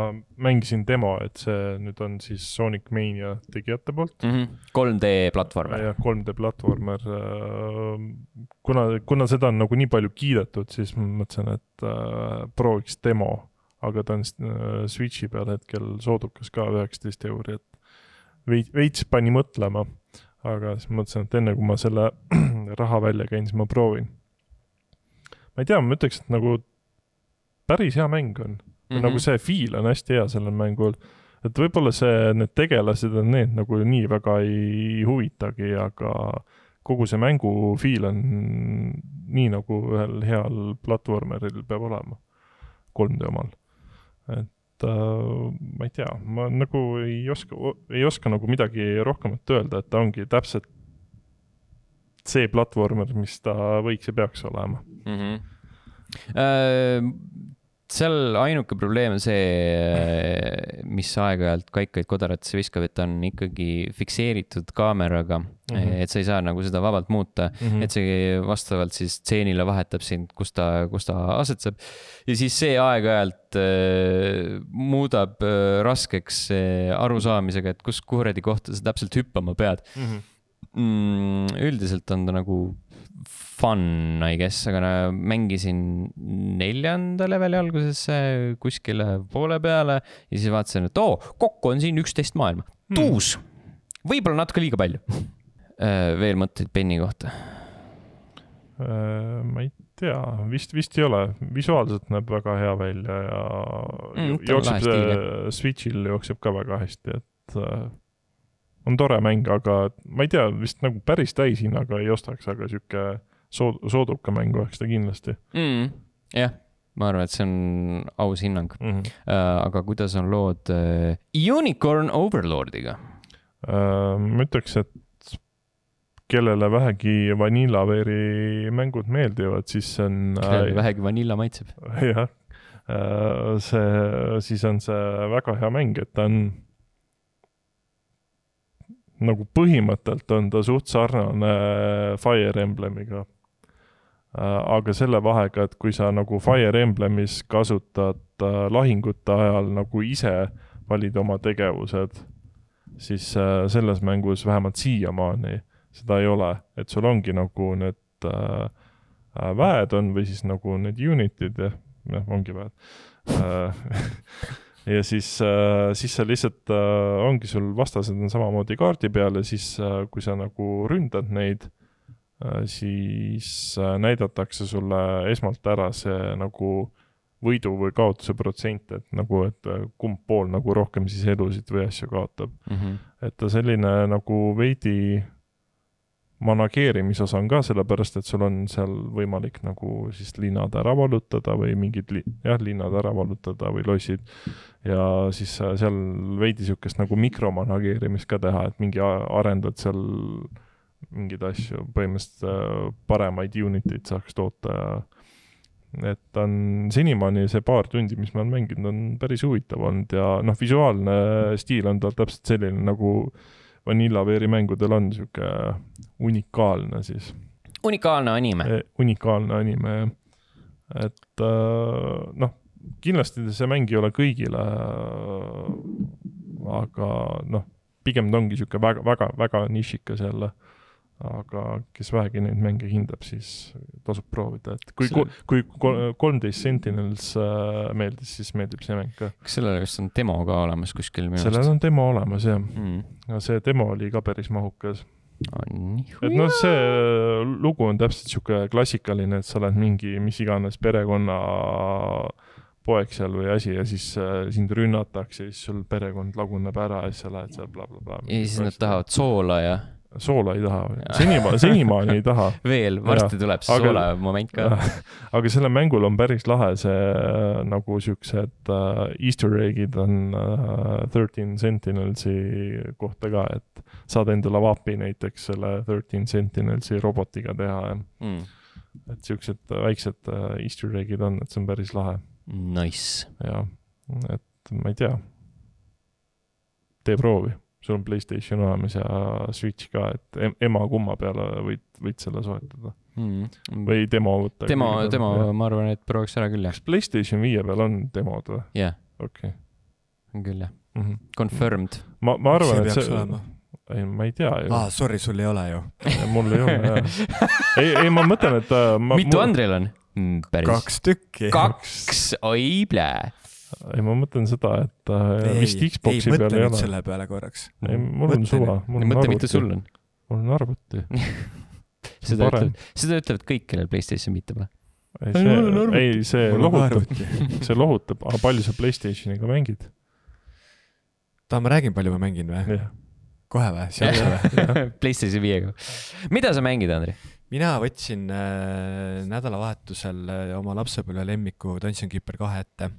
Speaker 3: mängisin demo, et see nüüd on siis Sonic Mania tegijate poolt
Speaker 1: mm. -hmm. 3D platvormer.
Speaker 3: jah, 3D platvormer. Äh, kuna, kuna seda on nagu nii palju kiidetud, siis ma mõtlesin, et äh, prooviks demo aga ta on äh, Switchi peal hetkel soodukas ka üheksateist euri, et veits, veits pani mõtlema, aga siis mõtlesin, et enne kui ma selle raha välja käin, siis ma proovin. ma ei tea, ma ütleks, et nagu päris hea mäng on mm. -hmm. nagu see feel on hästi hea sellel mängul. et võib-olla see, need tegelased on need nagu nii väga ei huvitagi, aga kogu see mängu feel on nii, nagu ühel heal platvormeril peab olema, 3D omal. Et äh, ma ei tea, ma nagu ei oska, ei oska nagu midagi rohkemat öelda, et ta ongi täpselt see platvormer, mis ta võiks ja peaks olema mm. -hmm.
Speaker 1: Seal ainuke probleem on see, mis aeg-ajalt kaikaid kodaratesse viskab, et on ikkagi fikseeritud kaameraga mm. -hmm. et sa ei saa nagu seda vabalt muuta mm, -hmm. et see vastavalt siis stseenile vahetab sind, kus ta, kus ta asetseb. ja siis see aeg-ajalt äh, muudab äh, raskeks äh, arusaamisega, et kus kuradi kohta sa täpselt hüppama pead mm. -hmm mm,? üldiselt on ta nagu fun, I guess, aga mängisin neljanda leveli algusesse kuskile poole peale ja siis vaatasin, et oo, kokku on siin üksteist maailma. Hmm. tuus võib-olla natuke liiga palju äh, veel mõtteid Penny kohta?
Speaker 3: Äh, ma ei tea, vist, vist ei ole, visuaalselt näeb väga hea välja ja mm, jookseb, Switch'il jookseb ka väga hästi, et äh, on tore mäng, aga ma ei tea, vist nagu päris täishinnaga ei ostaks, aga sihuke sood-, sooduka mäng oleks ta kindlasti
Speaker 1: mm,. jah, ma arvan, et see on aus hinnang mm. -hmm. Uh, aga kuidas on lood uh, Unicorn Overlordiga
Speaker 3: uh,? ma ütleks, et kellele vähegi Vanillaveeri mängud meeldivad, siis see on
Speaker 1: kellele äh, vähegi vanilla maitseb.
Speaker 3: jah, see, siis on see väga hea mäng, et ta on nagu põhimõttelt on ta suht sarnane Fire Emblemiga. Äh, aga selle vahega, et kui sa nagu Fire Emblemis kasutad äh, lahingute ajal nagu ise valid oma tegevused, siis äh, selles mängus vähemalt siiamaani seda ei ole, et sul ongi nagu need väed on või siis nagu need unit'id ja jah, ongi väed. Ja siis, siis sa lihtsalt, ongi sul vastased on samamoodi kaardi peal ja siis, kui sa nagu ründad neid, siis näidatakse sulle esmalt ära see nagu võidu või kaotuse protsent, et nagu, et kumb pool nagu rohkem siis elusid või asju kaotab mm. -hmm. et ta selline nagu veidi manageerimisosa on ka, sellepärast et sul on seal võimalik nagu siis linnad ära vallutada või mingid li-, jah, linnad ära vallutada või lossid. ja siis seal veidi niisugust nagu mikromanageerimist ka teha, et mingi arendad seal mingeid asju, põhimõtteliselt äh, paremaid unit eid saaks toota ja et ta on senimaani see paar tundi, mis ma olen mänginud, on päris huvitav olnud ja noh, visuaalne stiil on tal täpselt selline nagu äh, Vanillaveeri mängudel on sihuke unikaalne siis.
Speaker 1: unikaalne anime.
Speaker 3: E, unikaalne anime jah. et äh, noh, kindlasti see mäng ei ole kõigile, aga noh, pigem ta ongi sihuke väga, väga, väga nišikas jälle aga kes vähegi neid mänge hindab, siis tasub proovida, et kui kui kolmteist Sentinels äh, meeldis, siis meeldib see mäng ka.
Speaker 1: kas sellel vist on demo ka olemas kuskil
Speaker 3: minu arust? sellel on demo olemas jah mm., aga see demo oli ka päris mahukas. et noh, see lugu on täpselt sihuke klassikaline, et sa oled mingi mis iganes perekonna poeg seal või asi ja siis äh, sind rünnatakse ja siis sul perekond laguneb ära ja siis sa lähed seal blablabla bla,
Speaker 1: bla. ja siis nad tahavad soola ja
Speaker 3: soola ei taha, senimaani, senimaani ei taha.
Speaker 1: veel, varsti ja. tuleb see soola moment ka.
Speaker 3: aga sellel mängul on päris lahe see äh, nagu siuksed uh, easter egg'id on uh, Thirteen Sentinelsi kohta ka, et saad endale vapi näiteks selle Thirteen Sentinelsi robotiga teha ja mm. et siuksed väiksed uh, easter egg'id on, et see on päris lahe.
Speaker 1: Nice.
Speaker 3: jah, et ma ei tea. tee proovi sul on Playstation olemas ja Switch ka, et ema kumma peale võid, võid selle soetada mm.. või demo võtta.
Speaker 1: demo, demo ma arvan, et prooviks ära küll, jah.
Speaker 3: kas Playstation viie peal on demod või?
Speaker 1: jah yeah..
Speaker 3: okei okay..
Speaker 1: on küll, jah mm. -hmm. Confirmed.
Speaker 3: ma, ma arvan, et see, ei, ma ei tea ju.
Speaker 2: aa, sorry, sul ei ole ju.
Speaker 3: mul ei ole, jah. ei, ei, ma mõtlen, et
Speaker 1: äh, ma, mitu mul... Andril on
Speaker 2: mm,? kaks tükki.
Speaker 1: kaks, oi plää
Speaker 3: ei, ma mõtlen seda, et äh, ei, vist Xbox'i peal ei ole.
Speaker 2: selle peale korraks.
Speaker 3: ei, mul on suva.
Speaker 1: mõtle, mitu sul on?
Speaker 3: mul on arvuti
Speaker 1: seda ütlevad, seda ütlevad kõik, kellel Playstation mitte pole.
Speaker 3: ei, see, ei, see lohutab, see lohutab, aga palju sa Playstationiga mängid?
Speaker 2: tahad, ma räägin, palju ma mängin või? kohe või, sealt
Speaker 1: või PlayStation viiega. mida sa mängid, Andri?
Speaker 2: mina võtsin äh, nädalavahetusel äh, oma lapsepõlve lemmiku Dungeon Keeper kahe ette.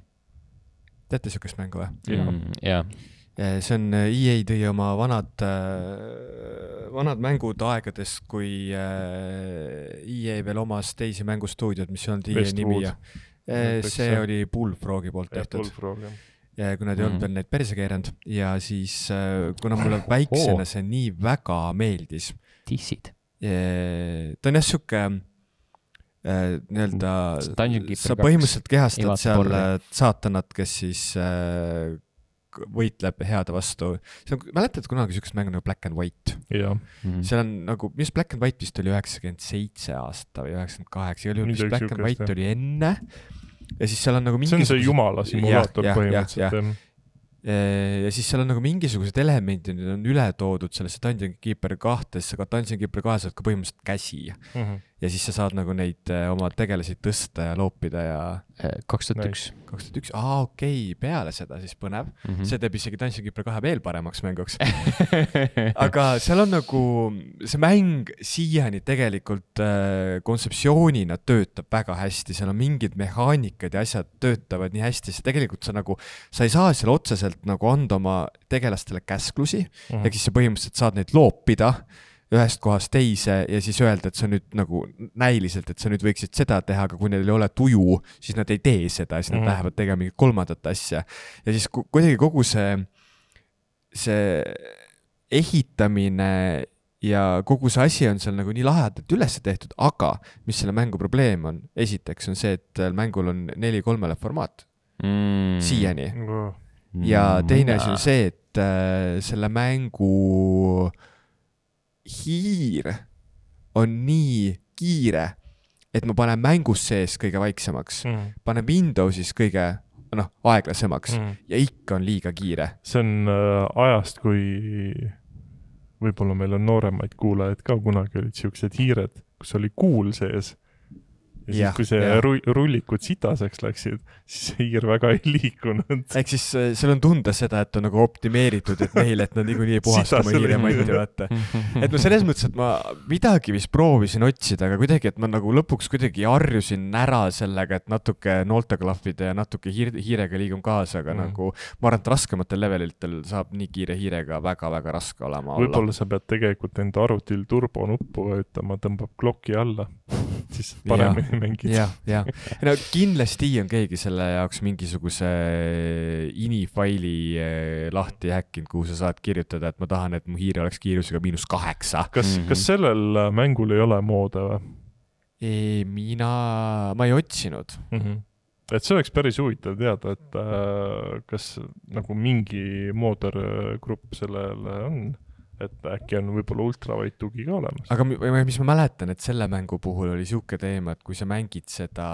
Speaker 2: Teate siukest mängu või?
Speaker 1: Mm, jaa
Speaker 2: see on, äh, EA tõi oma vanad äh,, vanad mängud aegadest, kui äh, EA veel omas teisi mängustuudioid, mis ei olnud EA nimi ja äh, see oli Bullfrogi poolt tehtud. ja kui nad ei olnud mm. veel neid perse keeranud ja siis äh, kuna mulle väiksena see nii väga meeldis.
Speaker 1: dissid.
Speaker 2: Äh, ta on jah sihuke äh, nii-öelda, sa põhimõtteliselt kehastad seal saatanat, kes siis äh, võitleb heade vastu. see on, mäletad kunagi siukest mängu nagu Black and White?
Speaker 3: Mm
Speaker 2: -hmm. seal on nagu, mis Black and White vist oli üheksakümmend seitse aasta või üheksakümmend kaheksa, igal juhul vist Black and White jah. oli enne. ja siis seal on nagu
Speaker 3: mingi. see on see jumala simulaator põhimõtteliselt
Speaker 2: jah ja siis seal on nagu mingisugused elemendid on üle toodud sellesse Dungeon Keeper kahtesse, aga Dungeon Keeper kahes oled ka põhimõtteliselt käsi mm. -hmm. Ja siis sa saad nagu neid äh, oma tegelasi tõsta ja loopida ja
Speaker 1: kaks tuhat üks.
Speaker 2: kaks tuhat üks, aa okei okay., peale seda siis põnev mm. -hmm. see teeb isegi Dungeon Keeper kahe veel paremaks mänguks aga seal on nagu, see mäng siiani tegelikult äh, kontseptsioonina töötab väga hästi, seal on mingid mehaanikad ja asjad töötavad nii hästi, see tegelikult sa nagu, sa ei saa seal otseselt nagu anda oma tegelastele käsklusi mm, -hmm. ehk siis sa põhimõtteliselt saad neid loopida ühest kohast teise ja siis öelda, et sa nüüd nagu näiliselt, et sa nüüd võiksid seda teha, aga kui neil ei ole tuju, siis nad ei tee seda, siis nad mm -hmm. lähevad tegema mingit kolmandat asja. ja siis kuidagi kogu see, see ehitamine ja kogu see asi on seal nagu nii lahedalt üles tehtud, aga mis selle mängu probleem on, esiteks on see, et mängul on neli kolmele formaat mm. siiani. ja teine asi on see, et äh, selle mängu äh, hiir on nii kiire, et ma panen mängus sees kõige vaiksemaks mm., panen Windowsis kõige noh, aeglasemaks mm. ja ikka on liiga kiire.
Speaker 3: see on äh, ajast, kui võib-olla meil on nooremaid kuulajaid ka, kunagi olid siuksed hiired, kus oli kuul sees ja siis, kui see ru-, rullikud sitaseks läksid, siis see hiir väga ei liikunud.
Speaker 2: ehk siis äh, seal on tunda seda, et on nagu optimeeritud, et neile, et nad niikuinii ei puhasta oma hiirematti, vaata. et no selles mõttes, et ma midagi vist proovisin otsida, aga kuidagi, et ma nagu lõpuks kuidagi harjusin ära sellega, et natuke noolteklahvida ja natuke hiir-, hiirega liigun kaasa, aga mm. nagu ma arvan, et raskematel levelitel saab nii kiire hiirega väga-väga raske olema.
Speaker 3: võib-olla sa pead tegelikult enda arvutil turbonuppu vajutama, tõmbab kloki alla siis paremini mängida.
Speaker 2: jah, jah. no kindlasti on keegi selle jaoks mingisuguse ini-faili eh, lahti häkkinud, kuhu sa saad kirjutada, et ma tahan, et mu hiir oleks kiirusega miinus kaheksa.
Speaker 3: kas mm, -hmm. kas sellel äh, mängul ei ole moode või?
Speaker 2: mina, ma ei otsinud mm.
Speaker 3: -hmm et see oleks päris huvitav teada, et äh, kas nagu mingi mootorgrupp sellele on et äkki on võib-olla ultravait tugi ka olemas.
Speaker 2: aga mis ma mäletan, et selle mängu puhul oli sihuke teema, et kui sa mängid seda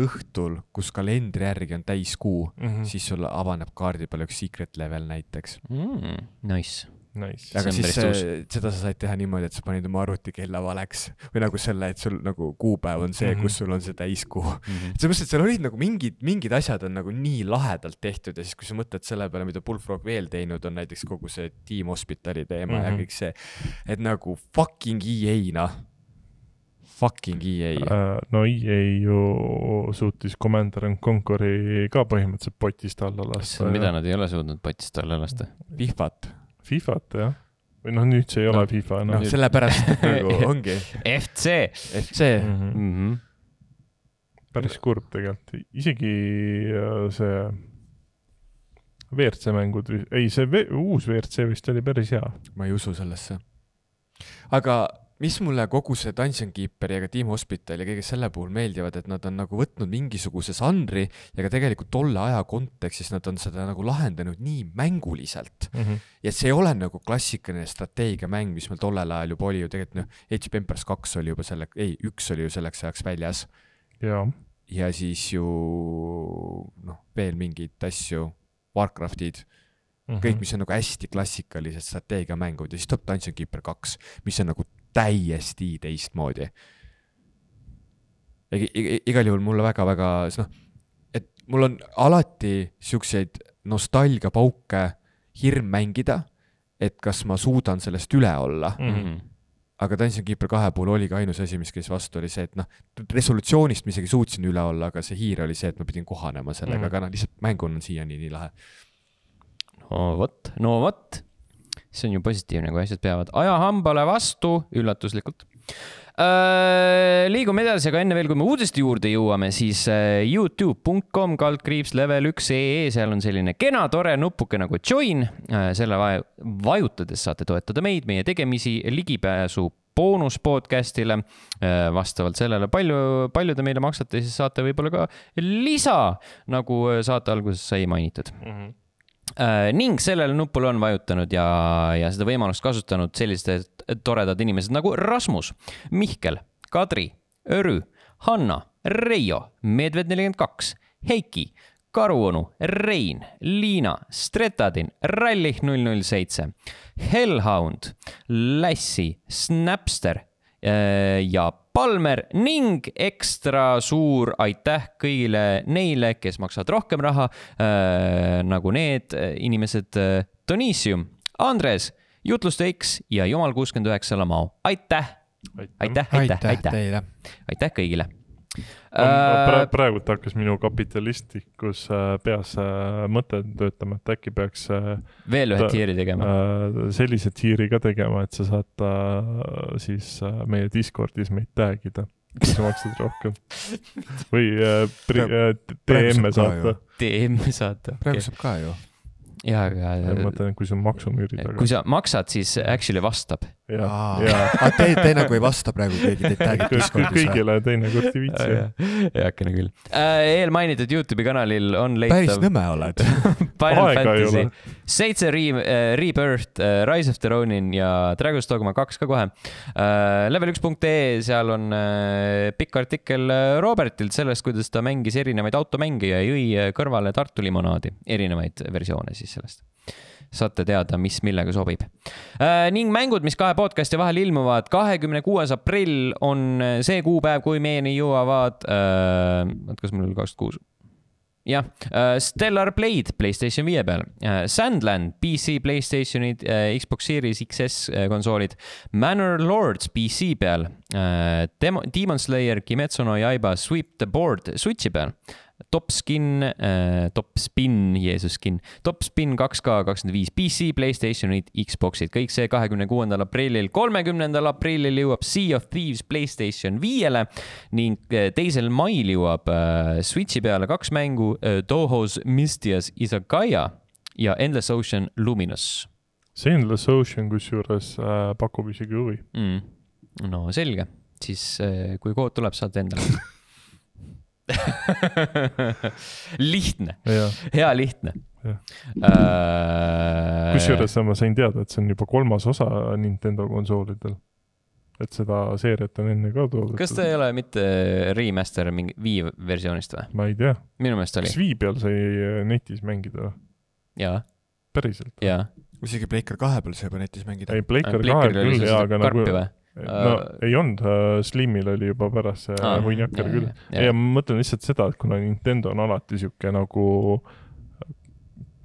Speaker 2: õhtul, kus kalendri järgi on täiskuu mm, -hmm. siis sul avaneb kaardi peal üks secret level näiteks
Speaker 1: mm,. Nice
Speaker 2: Nice. aga siis see, seda sa said teha niimoodi, et sa panid oma arvutikella valeks või nagu selle, et sul nagu kuupäev on see mm, -hmm. kus sul on see täiskuu mm. -hmm. selles mõttes, et seal olid nagu mingid, mingid asjad on nagu nii lahedalt tehtud ja siis, kui sa mõtled selle peale, mida Bullfrog veel teinud on, näiteks kogu see Team Hospitali teema mm -hmm. ja mhm. kõik see, et nagu fucking EA noh fucking EA
Speaker 3: uh,. no EA ju suutis Commander and Conquer'i ka põhimõtteliselt potist alla lasta.
Speaker 1: mida nad ei ole suutnud potist alla lasta?
Speaker 2: Fifat
Speaker 3: Fifat jah, või noh, nüüd see ei ole no, FIFA
Speaker 2: enam no,. sellepärast nagu ongi.
Speaker 1: FC.
Speaker 2: FC mm. -hmm.
Speaker 3: päris kurb tegelikult, isegi äh, see WRC mängud, ei see uus WRC vist oli päris hea.
Speaker 2: ma ei usu sellesse. aga mis mulle kogu see Dungeon Keeperi ja ka Team Hospital ja kõige selle puhul meeldivad, et nad on nagu võtnud mingisuguse žanri ja ka tegelikult tolle aja kontekstis nad on seda nagu lahendanud nii mänguliselt mm. -hmm. ja see ei ole nagu klassikaline strateegiamäng, mis meil tollel ajal juba oli ju tegelikult noh, Age of Empires kaks oli juba selle, ei, üks oli ju selleks ajaks väljas. ja siis ju noh, veel mingeid asju, Warcraftid Mm -hmm. kõik, mis on nagu hästi klassikalised strateegiamängud ja siis tuleb Dungeon Keeper kaks, mis on nagu täiesti teistmoodi. igal juhul mulle väga-väga, noh, et mul on alati siukseid nostalgiapauke, hirm mängida, et kas ma suudan sellest üle olla mm. -hmm aga Dungeon Keeper kahe puhul oligi ainus asi, mis käis vastu, oli see, et noh, resolutsioonist ma isegi suutsin üle olla, aga see hiir oli see, et ma pidin kohanema sellega mm, -hmm. aga noh, lihtsalt mäng on siiani nii lahe.
Speaker 1: no vot, no vot, see on ju positiivne, kui asjad peavad ajahambale vastu, üllatuslikult Äh, liigume edasi, aga enne veel, kui me uudiste juurde jõuame, siis äh, Youtube.com kaldkriips level üks ee, seal on selline kena tore nupuke nagu join. Äh, selle vajutades saate toetada meid, meie tegemisi, ligipääsu boonus podcast'ile. vastavalt sellele, palju, palju te meile maksate, siis saate võib-olla ka lisa, nagu saate alguses sai mainitud mm. -hmm ning sellele nupule on vajutanud ja, ja seda võimalust kasutanud sellised toredad inimesed nagu Rasmus, Mihkel, Kadri, Örü, Hanna, Reio, Medved42, Heiki, Karuonu, Rein, Liina, Stretadin, Rallih null null seitse, Hellhound, Lassi, Snapster äh, ja Palmer ning ekstra suur aitäh kõigile neile, kes maksavad rohkem raha äh,, nagu need inimesed äh,, Donissium, Andres, Jutluste X ja Jumal kuuskümmend üheksa Lamao, aitäh! aitäh, aitäh, aitäh, aitäh kõigile
Speaker 3: Pra. praegult hakkas minu kapitalistlikus äh, peas äh, mõte töötama, et äkki peaks.
Speaker 1: veel ühe tiiri tegema.
Speaker 3: sellise tiiri ka tegema, et sa saad siis meie Discordis meid tag ida kui sa maksad rohkem. või äh, DM-e saata.
Speaker 1: DM-e saata.
Speaker 2: praegu saab ka ju
Speaker 1: ja, aga.
Speaker 3: ma mõtlen, kui see on maksumüüri taga.
Speaker 1: kui sa maksad, siis actually vastab.
Speaker 2: Aga te, te nagu ei vasta praegu, keegi teid tag'ib Discordis
Speaker 3: kõigile teinekord ei viitsi.
Speaker 1: heakene küll äh,. eelmainitud Youtube'i kanalil on leitav.
Speaker 2: päris nõme oled
Speaker 1: Final Fantasy seitse re, uh, Rebirth uh,, Rise of the Ronin ja Dragon's Dogma kaks ka kohe uh,. Level üks punkt ee, seal on pikk artikkel Robertilt sellest, kuidas ta mängis erinevaid automänge ja jõi kõrvale Tartu limonaadi, erinevaid versioone siis sellest saate teada, mis millega sobib äh,. ning mängud, mis kahe podcast'i vahel ilmuvad, kahekümne kuues aprill on see kuupäev, kui meieni jõuavad äh,, oot, kas mul oli kakskümmend kuus? jah uh,, Stellar Blade Playstation viie peal Sandland PC, Playstationid Xbox Series XS konsoolid, Manor Lords PC peal Demo-, Demon Slayer, Kimetsu no Yaiba, Sweep the Board Switchi peal top skin äh,, top spin, Jeesus skin, top spin 2K kakskümmend viis PC, Playstationid, Xboxid, kõik see kahekümne kuuendal aprillil. kolmekümnendal aprillil jõuab Sea of Thieves Playstation viiele ning äh, teisel mail jõuab äh, Switchi peale kaks mängu äh,, Toho's Mystias Isakaya ja Endless Ocean Luminous.
Speaker 3: see Endless Ocean kusjuures äh, pakub isegi huvi.
Speaker 1: Mm.. no selge, siis äh, kui kood tuleb, saate endale lihtne, hea lihtne.
Speaker 3: Äh... kusjuures ma sain teada, et see on juba kolmas osa Nintendo konsoolidel. et seda seeriat on enne ka toodud.
Speaker 1: kas ta ei ole mitte remaster mingi Wii versioonist või?
Speaker 3: ma ei tea.
Speaker 1: minu meelest oli.
Speaker 3: kas Wii peal sai netis mängida või?
Speaker 1: jaa.
Speaker 3: päriselt?
Speaker 1: jaa.
Speaker 2: isegi Playcar kahe peal sai juba netis mängida.
Speaker 3: ei, Playcar kahe küll jaa, aga nagu no uh, ei olnud uh,, Slimil oli juba pärast see uh, hunniaker küll. ja ma mõtlen lihtsalt seda, et kuna Nintendo on alati sihuke nagu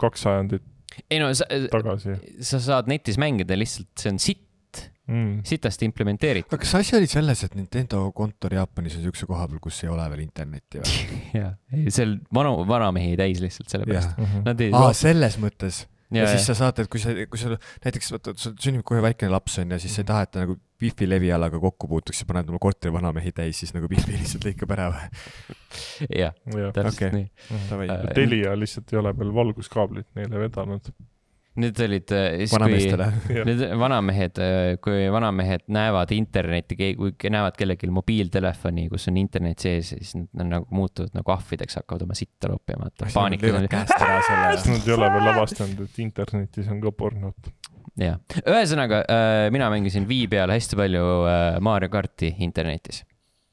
Speaker 3: kaks sajandit
Speaker 1: ei no sa,
Speaker 3: tagasi.
Speaker 1: sa saad netis mängida, lihtsalt see on sitt mm., sitasti implementeeritud.
Speaker 2: aga kas asi oli selles, et Nintendo kontor Jaapanis on siukse koha peal, kus ei ole veel internetti või?
Speaker 1: jah, seal vanu, vanamehi täis lihtsalt sellepärast.
Speaker 2: Nad ei. aa, selles mõttes ja, ja siis sa saad, et kui sa, kui sa näiteks vaata, sul sünnib kohe väikene laps on ja siis sa ei taha, et ta nagu wifi levialaga kokku puutuks ja paned oma korteri vanamehi täis, siis nagu wifi lihtsalt lõikab ära või?
Speaker 1: jah, täpselt okay. nii.
Speaker 3: Äh, Telia lihtsalt ei ole veel valguskaablit neile vedanud
Speaker 1: Need olid äh, siis, kui need vanamehed, äh, kui vanamehed näevad internetti, kui näevad kellelgi mobiiltelefoni, kus on internet sees, siis nad nagu muutuvad nagu ahvideks, hakkavad oma sitta loppima, et paanikas on.
Speaker 3: Nad ei ole veel avastanud, et internetis on ka pornot.
Speaker 1: jah, ühesõnaga äh, mina mängisin Wii peal hästi palju Mario karti internetis.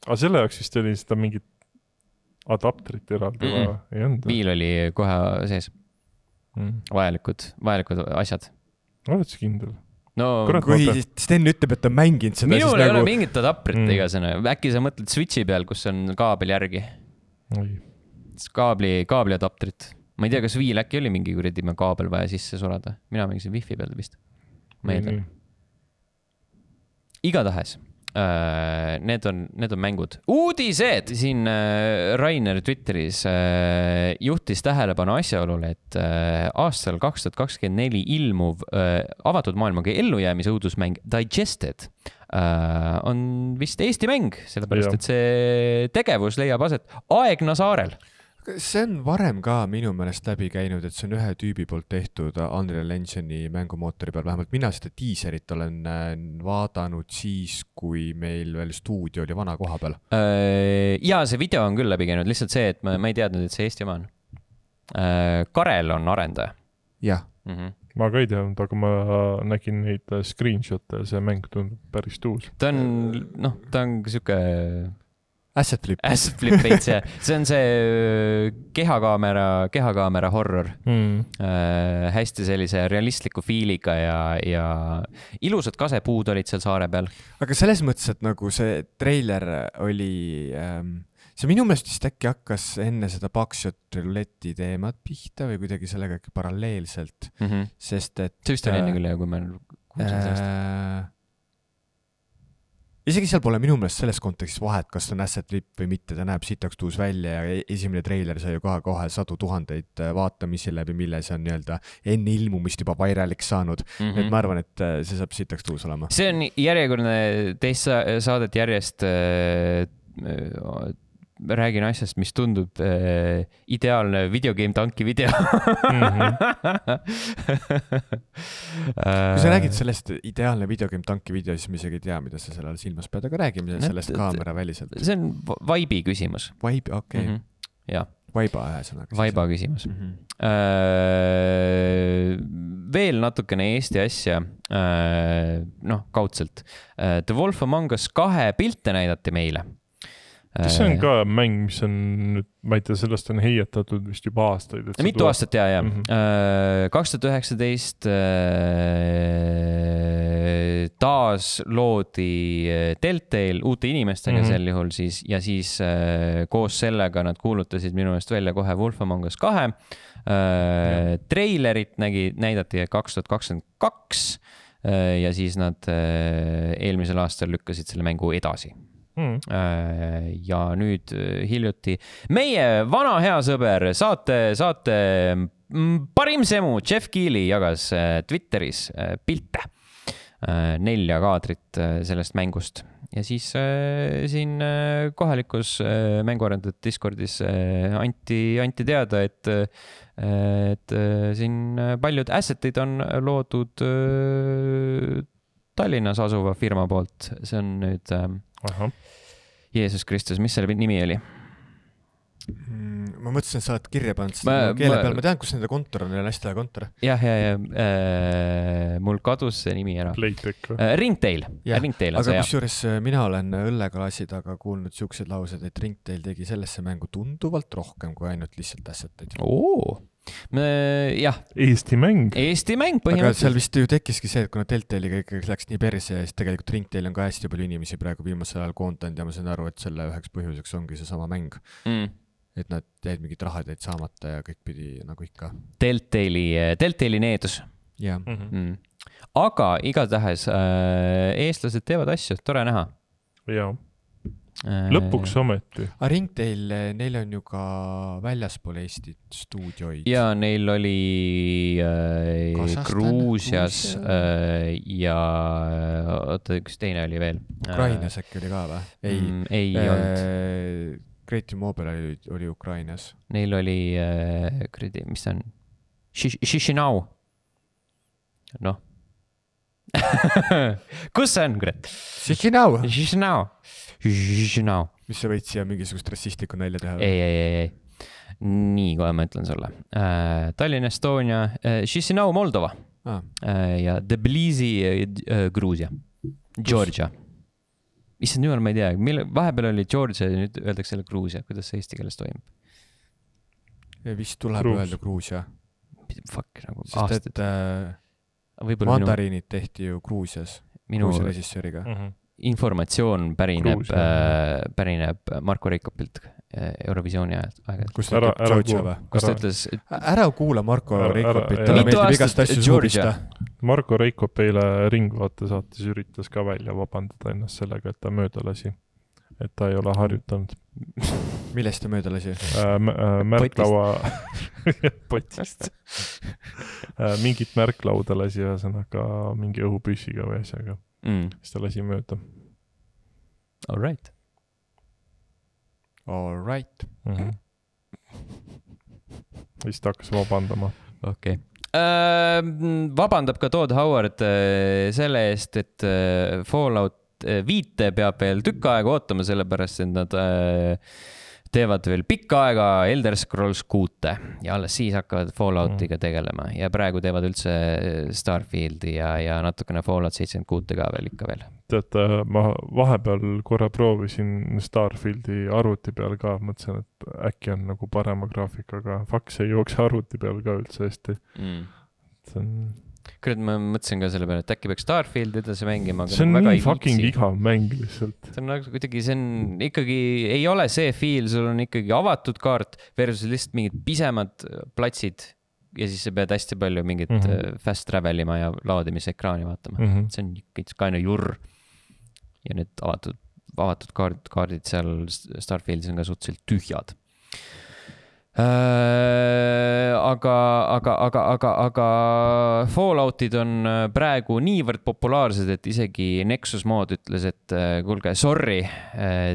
Speaker 3: aga selle jaoks vist oli seda mingit adapterit eraldi mm -mm. ei olnud?
Speaker 1: Wii'l oli kohe sees mm. vajalikud, vajalikud asjad.
Speaker 3: oled sa kindel?
Speaker 1: no
Speaker 3: Kurat,
Speaker 2: kui
Speaker 3: pean-
Speaker 2: Sten ütleb, et ta on mänginud seda, siis
Speaker 1: minul ei ole
Speaker 2: nagu
Speaker 1: mingit adapterit
Speaker 3: Mm.
Speaker 1: igasugune, äkki sa mõtled Switch'i peal, kus on kaabel järgi, kaabli, kaabliadapterit. ma ei tea, kas Viil äkki oli mingi kuradi kaabel vaja sisse sulada, mina mängisin wifi peal vist. ma eeldan. igatahes need on, need on mängud. uudised siin äh, Rainer Twitteris äh, juhtis tähelepanu asjaolule, et äh, aastal kaks tuhat kakskümmend neli ilmuv äh, avatud maailmaga ellujäämise õudusmäng Digested äh, on vist Eesti mäng, sellepärast et see tegevus leiab aset Aegna saarel.
Speaker 2: See on varem ka minu meelest läbi käinud, et see on ühe tüübi poolt tehtud Unreal Engine'i mängumootori peal, vähemalt mina seda diiserit olen äh, vaadanud siis, kui meil veel stuudio oli vana koha peal.
Speaker 1: Äh, ja see video on küll läbi käinud, lihtsalt see, et ma, ma ei teadnud, et see Eesti oma on. Karel on arendaja
Speaker 2: jah,
Speaker 1: mm. -hmm.
Speaker 3: ma ka ei teadnud, aga ma nägin neid äh, screenshot'e ja see mäng tundub päris tuus.
Speaker 1: ta on, noh, ta on sihuke
Speaker 2: Asset Flip.
Speaker 1: asset flip veits ja see on see äh, kehakaamera, kehakaamera horror
Speaker 3: Mm.
Speaker 1: äh,. hästi sellise realistliku feel'iga ja, ja ilusad kasepuud olid seal saare peal.
Speaker 2: aga selles mõttes, et nagu see treiler oli ähm,, see minu meelest vist äkki hakkas enne seda Buckshot ruleti teemat pihta või kuidagi sellega äkki paralleelselt,
Speaker 1: Mm -hmm.
Speaker 2: sest et
Speaker 1: see vist oli enne küll jah, kui ma
Speaker 2: äh, isegi seal pole minu meelest selles kontekstis vahet, kas see on asset flip või mitte, ta näeb sitaks tuus välja ja e- esimene treiler sai ju kohe-kohe sadu tuhandeid äh, vaatamisi läbi, mille see on nii-öelda enne ilmumist juba vairaliks saanud mm. -hmm. et ma arvan, et äh, see saab sitaks tuus olema.
Speaker 1: see on järjekordne teist sa- saadet järjest. Äh, räägin asjast, mis tundub äh, ideaalne videogame tanki video
Speaker 3: Mhm.
Speaker 2: kui sa räägid sellest ideaalne videogame tanki video, siis ma isegi ei tea, mida sa selle all silmas pead, aga räägime sellest kaameraväliselt.
Speaker 1: see on v- vibe'i küsimus
Speaker 2: Vibe, okei okay.
Speaker 1: mm.
Speaker 2: mm,
Speaker 1: -hmm. jah,
Speaker 2: -hmm. Vibe'a ühesõnaga.
Speaker 1: vibe'a küsimus
Speaker 2: mm. -hmm.
Speaker 1: Äh, veel natukene Eesti asja, noh, kaudselt. The Wolf Among Us kahe pilte näidati meile.
Speaker 3: Kas see on ka mäng, mis on nüüd, ma ei tea, sellest on heietatud vist juba aastaid.
Speaker 1: mitu aastat ja, ja
Speaker 3: Mhm.
Speaker 1: kaks tuhat üheksateist taas loodi äh, Deltail uute inimestega mm. -hmm. sel juhul siis ja siis äh, koos sellega nad kuulutasid minu meelest välja kohe Wolf Among Us kahe. treilerit nägi, näidati kaks tuhat kakskümmend kaks ja siis nad äh, eelmisel aastal lükkasid selle mängu edasi
Speaker 3: Mm.
Speaker 1: Äh, ja nüüd äh, hiljuti meie vana hea sõber, saate, saate mm, parim semu Jeff Keely jagas äh, Twitteris äh, pilte, nelja kaadrit äh, sellest mängust ja siis äh, siin äh, kohalikus äh, mänguarendajate Discordis äh, anti, anti teada, et, et äh, siin paljud asset'id on loodud äh, Tallinnas asuva firma poolt, see on nüüd äh, Jeesus Kristus, mis selle nimi oli?
Speaker 2: Mm, ma mõtlesin, et sa oled kirja pannud
Speaker 1: Ma-
Speaker 2: seda keele
Speaker 1: ma-
Speaker 2: peal, ma tean, kus nende kontor on, neil on hästi hea kontor.
Speaker 1: jah, ja, ja äh, mul kadus see nimi ära
Speaker 3: Playtech või?
Speaker 1: äh,. Ringtail,
Speaker 2: Jah,
Speaker 1: Ringtail on
Speaker 2: aga
Speaker 1: see jah.
Speaker 2: kusjuures äh, mina olen õlleklaasi taga kuulnud siukseid lauseid, et Ringtail tegi sellesse mängu tunduvalt rohkem kui ainult lihtsalt asset'id.
Speaker 1: oo, jah,
Speaker 3: Eesti mäng.
Speaker 1: Eesti mäng
Speaker 2: aga seal
Speaker 1: põhimõtteliselt.
Speaker 2: vist ju tekkiski see, et kuna Deltailiga ikkagi läks nii perse ja siis tegelikult Ringtail on ka hästi palju inimesi praegu viimasel ajal koondanud ja ma saan aru, et selle üheks põhjuseks ongi seesama mäng.
Speaker 1: Mm.
Speaker 2: et nad jäid mingid rahad jäid saamata ja kõik pidi nagu ikka.
Speaker 1: Deltaili, Deltaili needus
Speaker 2: jah,
Speaker 3: Mhm.
Speaker 1: mm.. aga igatahes äh, eestlased teevad asju, tore näha
Speaker 3: jaa,
Speaker 1: äh,.
Speaker 3: Lõpuks ometi.
Speaker 2: aga Ringtail, neil on ju ka väljaspool Eestit stuudioid.
Speaker 1: ja neil oli äh,
Speaker 2: Kasahstan,
Speaker 1: Gruusias
Speaker 2: Gruusia.
Speaker 1: äh, ja oota, üks teine oli veel.
Speaker 2: Ukrainas äkki oli ka või? ei
Speaker 1: mm,. ei äh, olnud,
Speaker 2: äh, Creative Mobile oli, oli Ukrainas.
Speaker 1: neil oli äh, kuradi, mis see on, Chisinau. noh. kus see on, kurat?
Speaker 2: Chisinau,
Speaker 1: Chisinau, Chisinau,
Speaker 2: mis sa võid siia mingisugust rassistlikku nalja teha?
Speaker 1: ei, ei, ei, ei. nii, kohe ma ütlen sulle äh,. Tallinn, Estonia äh,, Chisinau, Moldova
Speaker 2: Ah,
Speaker 1: äh, ja Tbilisi äh,, Gruusia, Georgia. issand jumal, ma ei tea, mille, vahepeal oli Georgia ja nüüd öeldakse jälle Gruusia, kuidas see eesti keeles toimub?
Speaker 2: vist tuleb
Speaker 3: Gruus.
Speaker 2: öelda Gruusia,
Speaker 1: Fuck nagu
Speaker 2: sest
Speaker 1: aastaid
Speaker 2: et. äh,
Speaker 1: võib-olla minu,
Speaker 2: mandariinid tehti ju Gruusias,
Speaker 1: minu
Speaker 2: Gruusia režissööriga.
Speaker 3: Mhm.
Speaker 1: Informatsioon pärineb äh,, pärineb Marko Reikopilt äh, Eurovisiooni ajalt, aeg-ajalt.
Speaker 2: kus ta
Speaker 3: Ära- ära kuula.
Speaker 1: kus ta
Speaker 3: Ära-
Speaker 1: ütles,
Speaker 2: ära kuula Marko Reikopit, talle meeldib igast asju pista.
Speaker 3: Marko Reikop eile Ringvaate saates üritas ka välja vabandada ennast sellega, et ta mööda lasi. et ta ei ole harjutanud
Speaker 2: millest ta mööda lasi?
Speaker 3: äh,. Äh, märklaua, potist äh,. mingit märklauda lasi ühesõnaga mingi õhupüssiga või asjaga,
Speaker 1: mm,.
Speaker 3: siis ta lasi mööda
Speaker 1: All right.
Speaker 2: All right.
Speaker 3: mm. -hmm. siis ta hakkas vabandama.
Speaker 1: okei okay.. vabandab ka Todd Howard äh, selle eest, et äh, Fallout äh, viite peab veel tükk aega ootama, sellepärast et nad äh, teevad veel pikka aega Elder Scrolls kuute ja alles siis hakkavad Falloutiga tegelema ja praegu teevad üldse äh, Starfieldi ja, ja natukene Fallout seitsekümmend kuute ka veel ikka veel.
Speaker 3: teate, ma vahepeal korra proovisin Starfieldi arvuti peal ka, mõtlesin, et äkki on nagu parema graafikaga, faks ei jookse arvuti peal ka üldse hästi.
Speaker 1: Mm.
Speaker 3: see on,
Speaker 1: kurat, ma mõtlesin ka selle peale, et äkki peaks Starfieldi edasi mängima, aga
Speaker 3: see on
Speaker 1: väga
Speaker 3: nii fucking
Speaker 1: viitsi.
Speaker 3: igav mäng lihtsalt.
Speaker 1: see on nagu kuidagi, see on ikkagi, ei ole see feel, sul on ikkagi avatud kaart versus lihtsalt mingid pisemad platsid ja siis sa pead hästi palju mingit mm. -hmm. fast travel ima ja laadimisekraani vaatama mm. -hmm. see on kõik kaine jurr. ja need avatud, avatud kaard, kaardid seal Starfieldis on ka suhteliselt tühjad. aga, aga, aga, aga, aga Falloutid on äh, praegu niivõrd populaarsed, et isegi Nexus Mod ütles, et äh, kuulge, sorry,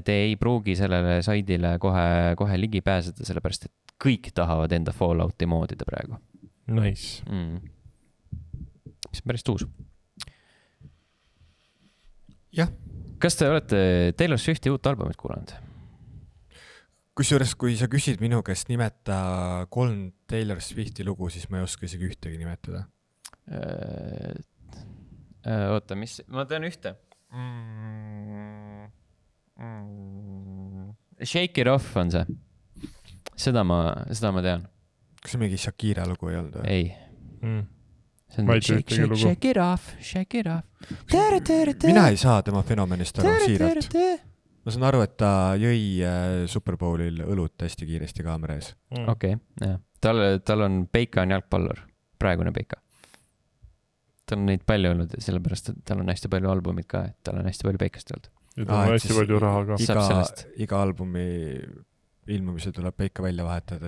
Speaker 1: te ei pruugi sellele saidile kohe, kohe ligi pääseda, sellepärast et kõik tahavad enda Fallouti moodida praegu
Speaker 3: Nice.
Speaker 1: mm.. mis on päris tuus.
Speaker 2: jah,
Speaker 1: kas te olete Taylor Swifti uut albumit kuulanud?
Speaker 2: kusjuures, kui sa küsid minu käest nimeta kolm Taylor Swifti lugu, siis ma ei oska isegi ühtegi nimetada.
Speaker 1: Äh, oota, mis, ma tean ühte mm,. Mm, Shake it off on see. seda ma, seda ma tean,
Speaker 2: kas see mingi Shakira lugu ei olnud või?
Speaker 1: ei.
Speaker 3: Mm.
Speaker 1: see on shake, shake,
Speaker 3: lugu.
Speaker 1: shake it off, shake it off.
Speaker 2: mina ei saa tema fenomenist aru siiralt. Ma saan aru, et ta jõi äh, Superbowlil õlut hästi kiiresti kaamera ees.
Speaker 3: Mm.
Speaker 1: okei, jah, tal, tal on Peika on jalgpallur, praegune Peika. tal on neid palju olnud ja sellepärast, et tal on hästi palju albumeid ka, et tal on hästi palju Peikast olnud.
Speaker 3: ja tal on hästi palju raha ka.
Speaker 2: Iga iga albumi ilmumisel tuleb Peika välja vahetada.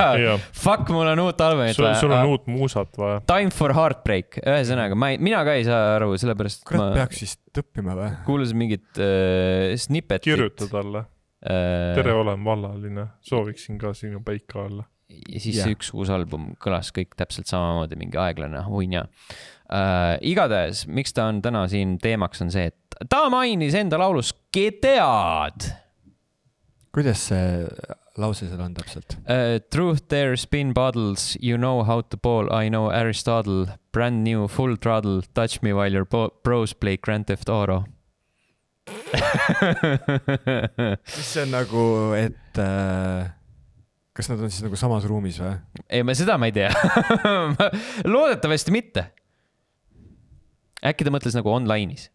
Speaker 1: Fuck, mul on uut albumit
Speaker 3: sul, sul on
Speaker 1: vaja.
Speaker 3: uut muusat vaja.
Speaker 1: Time for heartbreak, ühesõnaga ma ei, mina ka ei saa aru, sellepärast
Speaker 2: kurat,
Speaker 1: ma
Speaker 2: peaks vist õppima või?
Speaker 1: kuulasin mingit äh, snippetit.
Speaker 3: kirjuta talle,
Speaker 1: äh,
Speaker 3: tere, olen vallaline, sooviksin ka sinu peika olla.
Speaker 1: ja siis yeah. üks uus album kõlas kõik täpselt samamoodi, mingi aeglane hunnia äh,. igatahes, miks ta on täna siin teemaks, on see, et ta mainis enda laulus GTA-d
Speaker 2: kuidas see lause seal on täpselt?
Speaker 1: uh,. Truth there spin bottles, you know how to ball, I know Aristotle, brand new full throttle, touch me while your bros play Grand Theft Auto
Speaker 2: mis see on nagu, et äh, kas nad on siis nagu samas ruumis või?
Speaker 1: ei, ma seda ma ei tea loodetavasti mitte. äkki ta mõtles nagu online'is.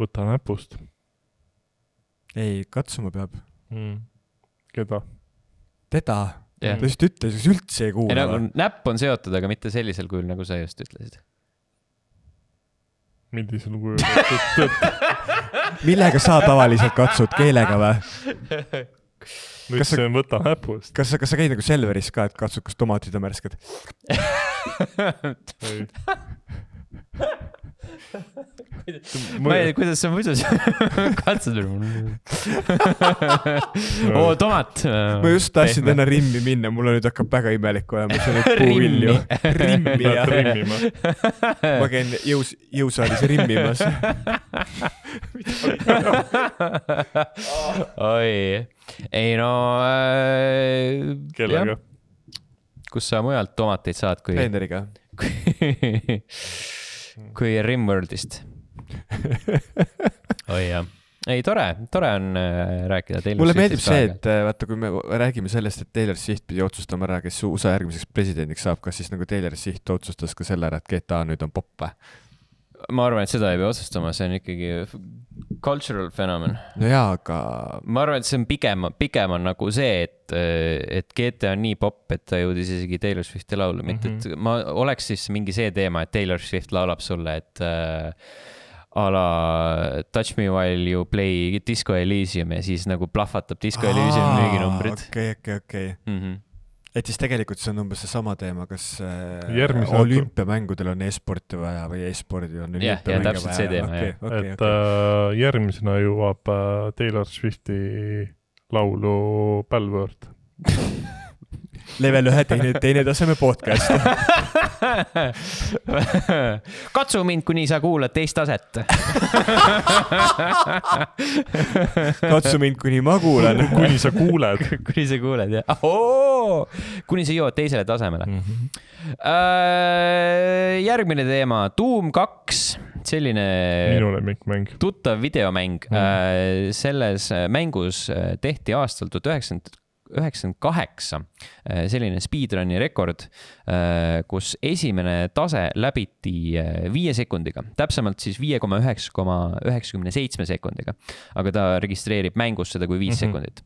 Speaker 3: võta näpust
Speaker 2: ei, katsuma peab.
Speaker 3: mm.. keda?
Speaker 2: teda,
Speaker 1: jah
Speaker 2: ta, just ütles, kas üldse ei
Speaker 1: ei
Speaker 2: kuula
Speaker 1: nagu
Speaker 2: või?
Speaker 1: näpp on seotud, aga mitte sellisel kujul, nagu sa just ütlesid.
Speaker 3: millisel kujul?
Speaker 2: millega sa tavaliselt katsud, keelega või? Kas sa-
Speaker 3: ütlesin, võta näpust.
Speaker 2: kas sa, kas sa käid nagu Selveris ka, et katsud, kas tomatid on värsked?
Speaker 1: ma ei tea, kuidas sa muidu katsud. oo, tomat.
Speaker 2: ma just tahtsin täna Rimmi minna, mul nüüd hakkab väga imelik olema, see on puuvilju. Rimmi jah, ma käin jõus, jõusaalis rimmimas.
Speaker 1: oi, ei no äh,.
Speaker 3: kellega??
Speaker 1: kus sa mujalt tomateid saad, kui, kui, kui Rimworldist? oi jah, ei, tore, tore on äh, rääkida Taylor
Speaker 2: mulle meeldib see, et äh, vaata, kui me räägime sellest, et Taylor Swift pidi otsustama ära, kes USA järgmiseks presidendiks saab, kas siis nagu Taylor Swift otsustas ka selle ära, et GTA nüüd on popp või?
Speaker 1: ma arvan, et seda ei pea otsustama, see on ikkagi cultural fenomen.
Speaker 2: no jaa, aga
Speaker 1: ma arvan, et see on pigem, pigem on nagu see, et, et GTA on nii popp, et ta jõudis isegi Taylor Swifti laulu, mitte et ma oleks siis mingi see teema, et Taylor Swift laulab sulle, et äh, a la Touch me while you play Disco Elysium ja siis nagu plahvatab Disco Elysiumi müüginumbrid.
Speaker 2: okei, okei, okei.
Speaker 1: Mhm.
Speaker 2: et siis tegelikult see on umbes seesama teema, kas äh,
Speaker 3: Järgmise-
Speaker 2: olümpiamängudel on e-sporti vaja või e-spordil on
Speaker 1: jah, täpselt see teema, jah.
Speaker 2: okei,
Speaker 3: et äh, järgmisena jõuab äh, Taylor Swifti laulu Bellword.
Speaker 2: level ühe teine, teine taseme podcast.
Speaker 1: katsu mind, kuni sa kuulad teist taset.
Speaker 2: katsu mind, kuni ma kuulan.
Speaker 3: kuni sa kuuled.
Speaker 1: kuni sa kuuled jah, kuni sa jõuad teisele tasemele. järgmine teema, Doom kaks, selline
Speaker 3: minu lemmikmäng.
Speaker 1: tuttav videomäng mm.. selles mängus äh, tehti aastal tuhat üheksasada üheksakümmend kaheksa selline speedrun'i rekord, kus esimene tase läbiti äh, viie sekundiga, täpsemalt siis viie koma üheksa koma üheksakümne seitsme sekundiga. aga ta registreerib mängus seda kui viis
Speaker 3: Mhm.
Speaker 1: sekundit.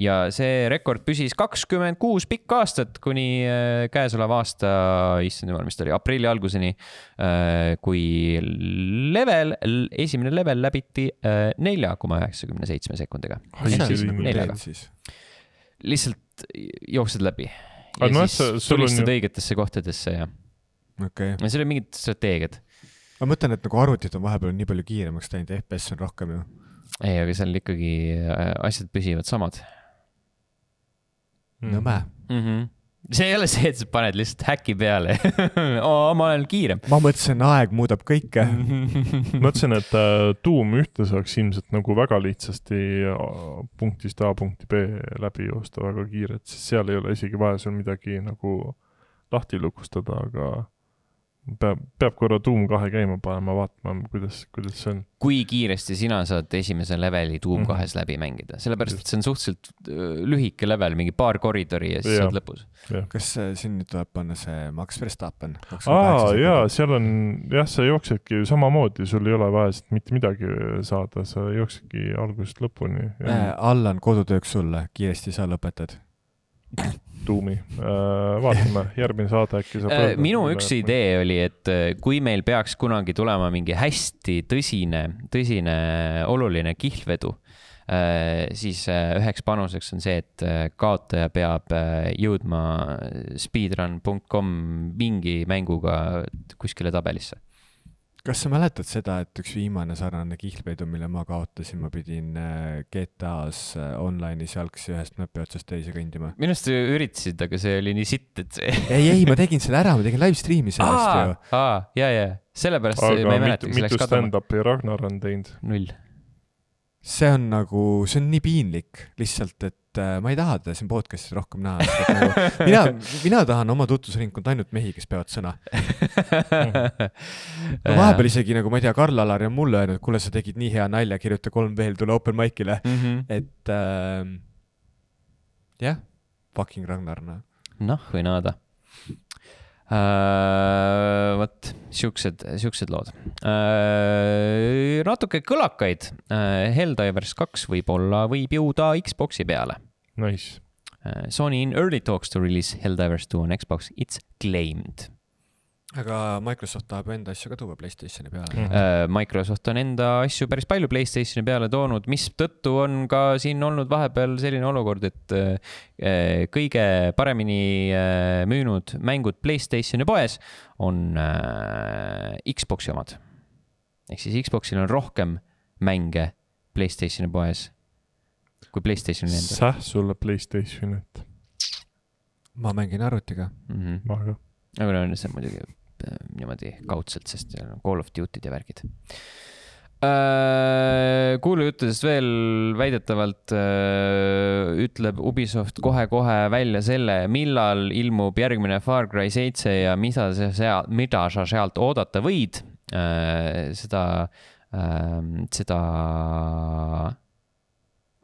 Speaker 1: ja see rekord püsis kakskümmend kuus pikka aastat kuni äh, käesoleva aasta, issand jumal, mis ta oli, aprilli alguseni. kui level, esimene level läbiti äh, nelja koma üheksakümne seitsme sekundiga. Lihtsalt jooksed läbi.
Speaker 3: Aga
Speaker 1: ja
Speaker 3: noh,
Speaker 1: siis
Speaker 3: on
Speaker 1: tulistad
Speaker 3: ju-
Speaker 1: õigetesse kohtadesse ja,
Speaker 2: okei.
Speaker 1: ja seal olid mingid strateegiad.
Speaker 2: ma mõtlen, et nagu arvutid on vahepeal nii palju kiiremaks läinud, FPS on rohkem ju.
Speaker 1: ei, aga seal ikkagi äh, asjad püsivad samad
Speaker 2: nõme.
Speaker 1: mm. -hmm. See ei ole see, et sa paned lihtsalt häki peale oh,. ma olen kiirem.
Speaker 2: ma mõtlesin, aeg muudab kõike.
Speaker 3: mõtlesin, et äh, Doom ühte saaks ilmselt nagu väga lihtsasti äh, punktist A punkti B läbi joosta väga kiirelt, sest seal ei ole isegi vaja sul midagi nagu lahti lukustada, aga peab, peab korra Doom kahe käima panema, vaatama, kuidas, kuidas see on.
Speaker 1: kui kiiresti sina saad esimese leveli Doom
Speaker 3: Mhm.
Speaker 1: kahes läbi mängida, sellepärast et see on suhteliselt äh, lühike level, mingi paar koridori ja siis
Speaker 3: Jaa.
Speaker 1: oled lõpus.
Speaker 2: kas äh, siin nüüd tuleb panna see Max Verstappen?
Speaker 3: aa jaa, seal on jah, sa jooksedki ju samamoodi, sul ei ole vaja siit mitte midagi saada, sa jooksedki algusest lõpuni ja
Speaker 2: Allan, kodutööks sulle, kiiresti sa lõpetad.
Speaker 3: Doomi. vaatame, järgmine saade äkki saab.
Speaker 1: Äh, minu üks. idee oli, et äh, kui meil peaks kunagi tulema mingi hästi tõsine, tõsine oluline kihlvedu, siis äh, üheks panuseks on see, et äh, kaotaja peab äh, jõudma speedrun.com mingi mänguga kuskile tabelisse.
Speaker 2: Kas sa mäletad seda, et üks viimane sarnane kihlvedu, mille ma kaotasin, ma pidin äh, GTA-s äh, online'is jalgsi ühest mäpi otsast teise kõndima?
Speaker 1: minu arust sa üritasid, aga see oli nii sitt, et see.
Speaker 2: ei, ei, ma tegin selle ära, ma tegin live stream'i sellest ju.,
Speaker 1: aa, ja, ja, sellepärast ma
Speaker 3: aga
Speaker 1: ei mäleta,
Speaker 3: mitu,
Speaker 1: kas läks
Speaker 3: mitu
Speaker 1: kaduma.
Speaker 3: stand-up'i Ragnar on teinud?
Speaker 1: null.
Speaker 2: see on nagu, see on nii piinlik lihtsalt, et äh, ma ei taha teda siin podcast'is rohkem näha, et nagu mina, mina tahan oma tutvusringkonda ainult mehi, kes peavad sõna. no vahepeal isegi nagu ma ei tea, Karl-Alari on mulle öelnud, kuule, sa tegid nii hea nalja, kirjuta kolm veel, tule open mic'ile,
Speaker 1: Mhm.
Speaker 2: et äh, jah, fucking Ragnar, noh.
Speaker 1: noh, või nada uh,. vot siuksed, siuksed lood uh,. natuke kõlakaid uh,. Helldivers kaks võib-olla võib jõuda Xbox'i peale
Speaker 3: Nice.
Speaker 1: uh,. Sony in early talks to release Helldivers two on Xbox, it's claimed
Speaker 2: aga Microsoft tahab enda asju ka tuua Playstationi peale mm.
Speaker 1: Uh,. Microsoft on enda asju päris palju Playstationi peale toonud, mistõttu on ka siin olnud vahepeal selline olukord, et uh, kõige paremini uh, müünud mängud Playstationi poes on Xbox'i omad. ehk siis Xbox'il on rohkem mänge Playstationi poes kui Playstationil endal
Speaker 3: säh sulle Playstationit,
Speaker 2: ma mängin arvutiga.
Speaker 1: mm. -hmm.
Speaker 3: ma ka.
Speaker 1: aga no see on muidugi äh, niimoodi kaudselt, sest seal on Call of Duty'd ja värgid. kuulujuttudest veel väidetavalt öö, ütleb Ubisoft kohe-kohe välja selle, millal ilmub järgmine Far Cry seitse ja mida sa seal, mida sa sealt oodata võid. seda ähm, seda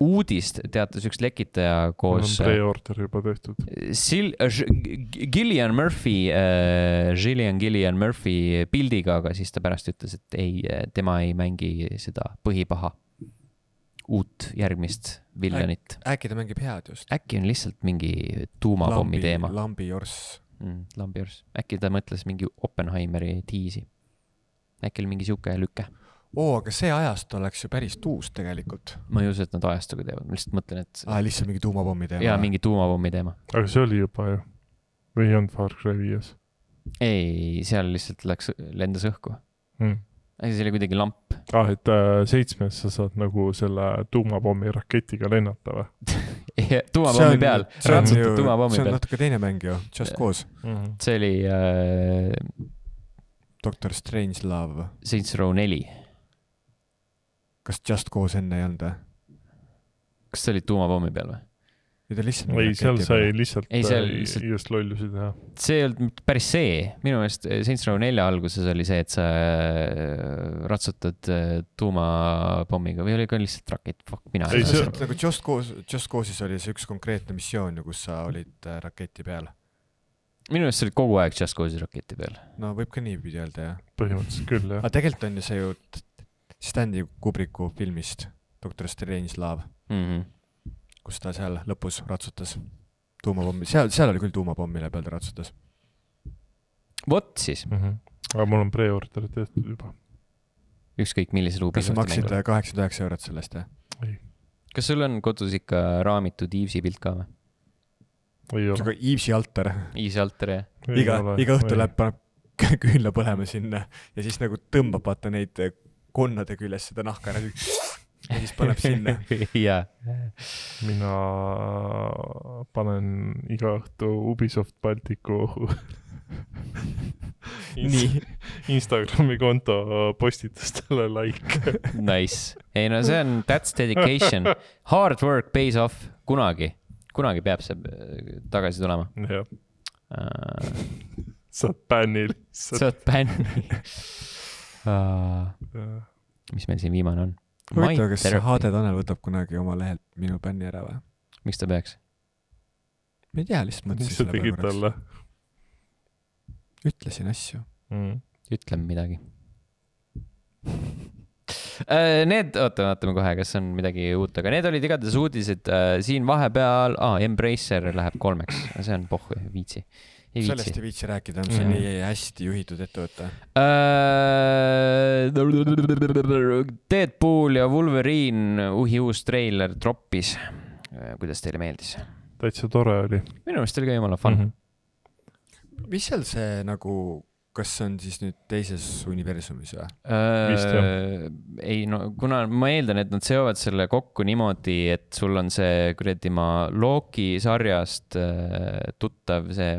Speaker 1: uudist teatas üks lekitaja
Speaker 3: mul on
Speaker 1: koos äh,
Speaker 3: pre-order juba tehtud.
Speaker 1: Sil-, Gillian Murphy äh,, Gillian Gillian Murphy pildiga, aga siis ta pärast ütles, et ei, tema ei mängi seda põhipaha, uut järgmist villanit.
Speaker 2: äkki ta mängib head just.
Speaker 1: äkki on lihtsalt mingi tuumapommi teema,
Speaker 2: lambi jorss.
Speaker 1: mm, lambiors, äkki ta mõtles mingi Oppenheimeri tiisi. äkki oli mingi sihuke lüke,
Speaker 2: oo, aga see ajast oleks ju päris uus tegelikult.
Speaker 1: ma ei usu, et nad ajastuga teevad, ma lihtsalt mõtlen, et
Speaker 2: aa, lihtsalt mingi tuumapommi teema.
Speaker 1: jaa, mingi tuumapommi teema.
Speaker 3: aga see oli juba ju. või ei olnud Far Cry viies
Speaker 1: ei, seal lihtsalt läks, lendas õhku,
Speaker 3: mm.?
Speaker 1: aga see oli kuidagi lamp.
Speaker 3: ah, et äh, seitsmes sa saad nagu selle tuumapommi raketiga lennata või
Speaker 1: tuumapommi peal, ratsutad tuumapommi
Speaker 2: see on
Speaker 1: peal.
Speaker 2: natuke teine mäng ju, Just Cause.
Speaker 3: mm? -hmm.
Speaker 1: see oli äh,
Speaker 2: Doctor Strange Love.
Speaker 1: Saints Row neli,
Speaker 2: kas Just Cause enne ei olnud või?
Speaker 1: kas see oli tuumapommi peal või?
Speaker 2: või ta lihtsalt.
Speaker 3: ei, seal sai lihtsalt,
Speaker 1: Ei, seal
Speaker 3: äh,
Speaker 1: lihtsalt-
Speaker 3: just lollusi teha.
Speaker 1: see ei olnud päris see, minu meelest Saints Row nelja alguses oli see, et sa äh, ratsutad äh, tuumapommiga või oli ka lihtsalt rakett, fuck, mina
Speaker 3: Ei, see-
Speaker 1: aru.
Speaker 2: nagu Just Cause, Just Cause'is oli see üks konkreetne missioon ju, kus sa olid äh, raketi peal.
Speaker 1: minu meelest sa olid kogu aeg Just Cause'i raketi peal.
Speaker 2: no võib ka niipidi öelda jah.
Speaker 3: põhimõtteliselt küll jah.
Speaker 2: aga tegelikult on ju see ju Stanley Kubricku filmist Doctor Strange Love,
Speaker 1: Mm -hmm.
Speaker 2: kus ta seal lõpus ratsutas tuumapommi, seal, seal oli küll tuumapomm, mille peal ta ratsutas.
Speaker 1: vot siis,
Speaker 3: Mm -hmm. aga mul on pre-order tehtud juba.
Speaker 1: ükskõik millisel
Speaker 2: kas sa maksid kaheksakümmend üheksa eurot selle eest jah?
Speaker 1: kas sul on kodus ikka raamitud Evesi pilt ka või?
Speaker 3: ei ole.
Speaker 2: sihuke Eve'i altar,
Speaker 1: Eve'i altar ja
Speaker 2: iga, iga õhtu läheb, paneb küünla põlema sinna ja siis nagu tõmbab vaata neid konnade küljes seda nahka ära ja siis paneb sinna.
Speaker 1: jaa.
Speaker 3: mina panen iga õhtu Ubisoft Balticu
Speaker 2: nii,
Speaker 3: Instagrami konto postitustele like.
Speaker 1: Nice, ei no see on, that's dedication, hard work pays off kunagi, kunagi peab see äh, tagasi tulema
Speaker 3: jah,
Speaker 1: uh,.
Speaker 3: bänni
Speaker 1: sa
Speaker 3: lihtsalt.
Speaker 1: oled bänni uh,. mis meil siin viimane on?
Speaker 2: huvitav, kas HD Tanel võtab kunagi oma lehelt minu bänni ära või?
Speaker 1: miks ta peaks?
Speaker 2: ma ei tea, lihtsalt mõtlesin selle peale korraks.
Speaker 3: talle
Speaker 2: ütlesin asju.
Speaker 3: mm.?
Speaker 1: ütleme midagi. Äh, Need, oota, vaatame kohe, kas on midagi uut, aga need olid igatahes uudised äh, siin vahepeal ah,, Embracer läheb kolmeks, see on pohhu, viitsi. Ei
Speaker 2: sellest
Speaker 1: viitsi.
Speaker 2: ei viitsi rääkida, see on
Speaker 3: Mhm.
Speaker 2: nii hästi juhitud ettevõte.
Speaker 1: Äh, Deadpool ja Wolverine, uhi uus treiler troppis. kuidas teile meeldis?
Speaker 3: täitsa tore oli
Speaker 1: minu meelest oli ka jumala fun
Speaker 3: mm.
Speaker 1: mm.
Speaker 3: -hmm.
Speaker 2: mis seal see nagu, kas see on siis nüüd teises universumis või?
Speaker 1: -hmm. ei no kuna ma eeldan, et nad seovad selle kokku niimoodi, et sul on see kuradi ma Loki sarjast äh, tuttav see,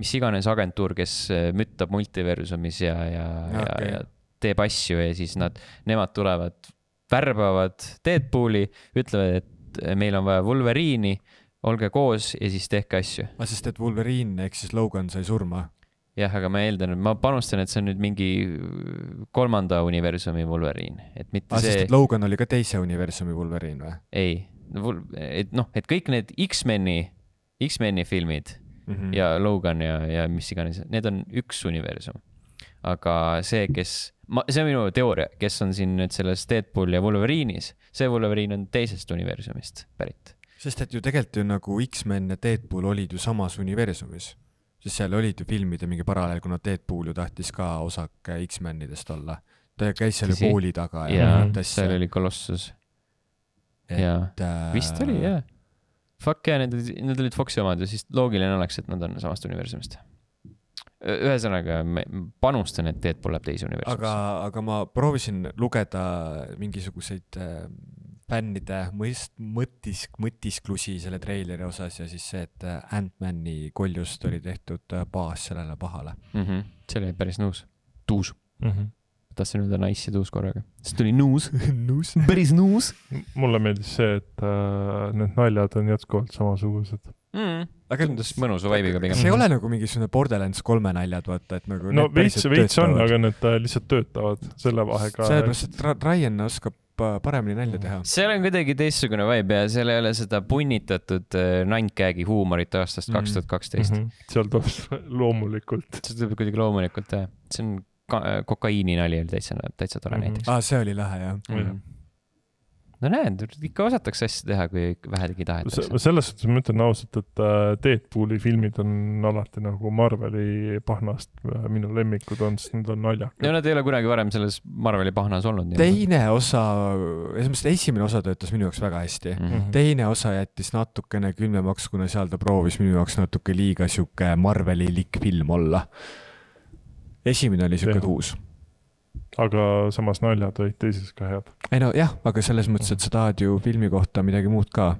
Speaker 1: mis iganes agentuur, kes äh, müttab multiversumis ja, ja okay., ja, ja teeb asju ja siis nad, nemad tulevad, värbavad Deadpooli, ütlevad, et meil on vaja Wolverine'i, olge koos ja siis tehke asju.
Speaker 2: aa, sest et Wolverine ehk siis Logan sai surma.
Speaker 1: jah, aga ma eeldan, et ma panustan, et see on nüüd mingi kolmanda universumi Wolverine, et mitte
Speaker 2: sest
Speaker 1: see
Speaker 2: Logan oli ka teise universumi Wolverine või
Speaker 1: ei, et noh, et kõik need X-meni, X-meni filmid
Speaker 2: mm? -hmm.
Speaker 1: ja Logan ja, ja mis iganes, need on üks universum. aga see, kes, ma, see on minu teooria, kes on siin nüüd selles Deadpool ja Wolverine'is, see Wolverine on teisest universumist pärit.
Speaker 2: sest et ju tegelikult ju nagu X-men ja Deadpool olid ju samas universumis. Sest seal olid ju filmide mingi paralleel, kuna Deadpool ju tahtis ka osake X-menidest olla. ta käis seal ju kooli taga ja
Speaker 1: ja
Speaker 2: mingit
Speaker 1: seal oli Colossus ja vist oli. jah. Fuck jaa, need olid, need olid Foxi omad ja siis loogiline oleks, et nad on samast universumist. ühesõnaga, ma panustan, et Deadpool läheb teise
Speaker 2: aga
Speaker 1: universumisse.,
Speaker 2: aga ma proovisin lugeda mingisuguseid äh, fännide mõist-, mõtis-, mõtisklusi selle treileri osas ja siis see, et äh, Ant-Mani koljust oli tehtud äh, baas sellele pahale.
Speaker 1: mm. -hmm. see oli päris nõus. tuus.
Speaker 3: Mm -hmm.
Speaker 1: tahtsin öelda nice ja tuus korraga. siis tuli nuus.
Speaker 2: nõus.
Speaker 1: päris nuus
Speaker 3: mulle meeldis see, et äh, need naljad on jätkuvalt samasugused.
Speaker 1: mm..
Speaker 2: aga aga
Speaker 1: tundus mõnusa vibe'iga pigem.
Speaker 2: see ei ole nagu mingisugune Borderlands kolme naljad, vaata, et nagu.
Speaker 3: no veits, veits on, aga need äh, lihtsalt töötavad selle vahega.
Speaker 2: sellepärast, et Ryan oskab paremini nalja teha.
Speaker 1: seal on kuidagi teistsugune vibe ja seal ei ole seda punnitatud äh, nantkägi huumorit aastast
Speaker 2: Mhm.
Speaker 1: kaks tuhat kaksteist.
Speaker 3: seal tuleb loomulikult.
Speaker 1: see tuleb kuidagi loomulikult jah, see on ka- kokaiininali oli täitsa, täitsa tore
Speaker 3: Mhm.
Speaker 1: näiteks
Speaker 2: aa, see oli lahe jah.
Speaker 1: mm. -hmm. No näed, ikka osatakse asju teha, kui vähegi tahetakse.
Speaker 3: selles suhtes ma ütlen ausalt, et äh, Deadpooli filmid on alati nagu Marveli pahnast äh, minu lemmikud on, sest need on
Speaker 1: no
Speaker 3: naljakad.
Speaker 1: nad ei ole kunagi varem selles Marveli pahnas olnud.
Speaker 2: teine osa, et esimene osa töötas minu jaoks väga hästi.
Speaker 1: Mhm.
Speaker 3: Mhm.
Speaker 2: teine osa jättis natukene külmemaks, kuna seal ta proovis minu jaoks natuke liiga sihuke Marveli-lik film olla. esimene oli sihuke tuus.
Speaker 3: Aga samas naljad olid teises ka head.
Speaker 2: ei no jah, aga selles mõttes, et sa tahad ju filmi kohta midagi muud ka.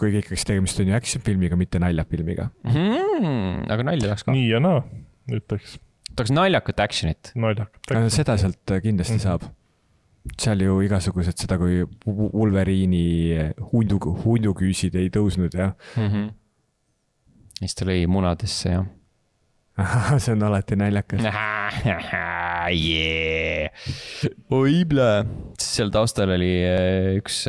Speaker 2: kuigi ikkagi tegemist on ju action filmiga, mitte naljafilmiga.
Speaker 1: Mm, aga nalja tahaks ka.
Speaker 3: nii ja naa, ütleks,
Speaker 1: tahaks naljakat action'it.
Speaker 3: naljakat.
Speaker 2: seda sealt äh, kindlasti
Speaker 3: Mhm.
Speaker 2: saab. seal ju igasugused seda, kui Wolverine'i hundu, hunduküüsid ei tõusnud ja
Speaker 1: Mhm. siis ta lõi munadesse ja.
Speaker 2: See on alati naljakas.
Speaker 1: yeah. oi plee. seal taustal oli äh, üks,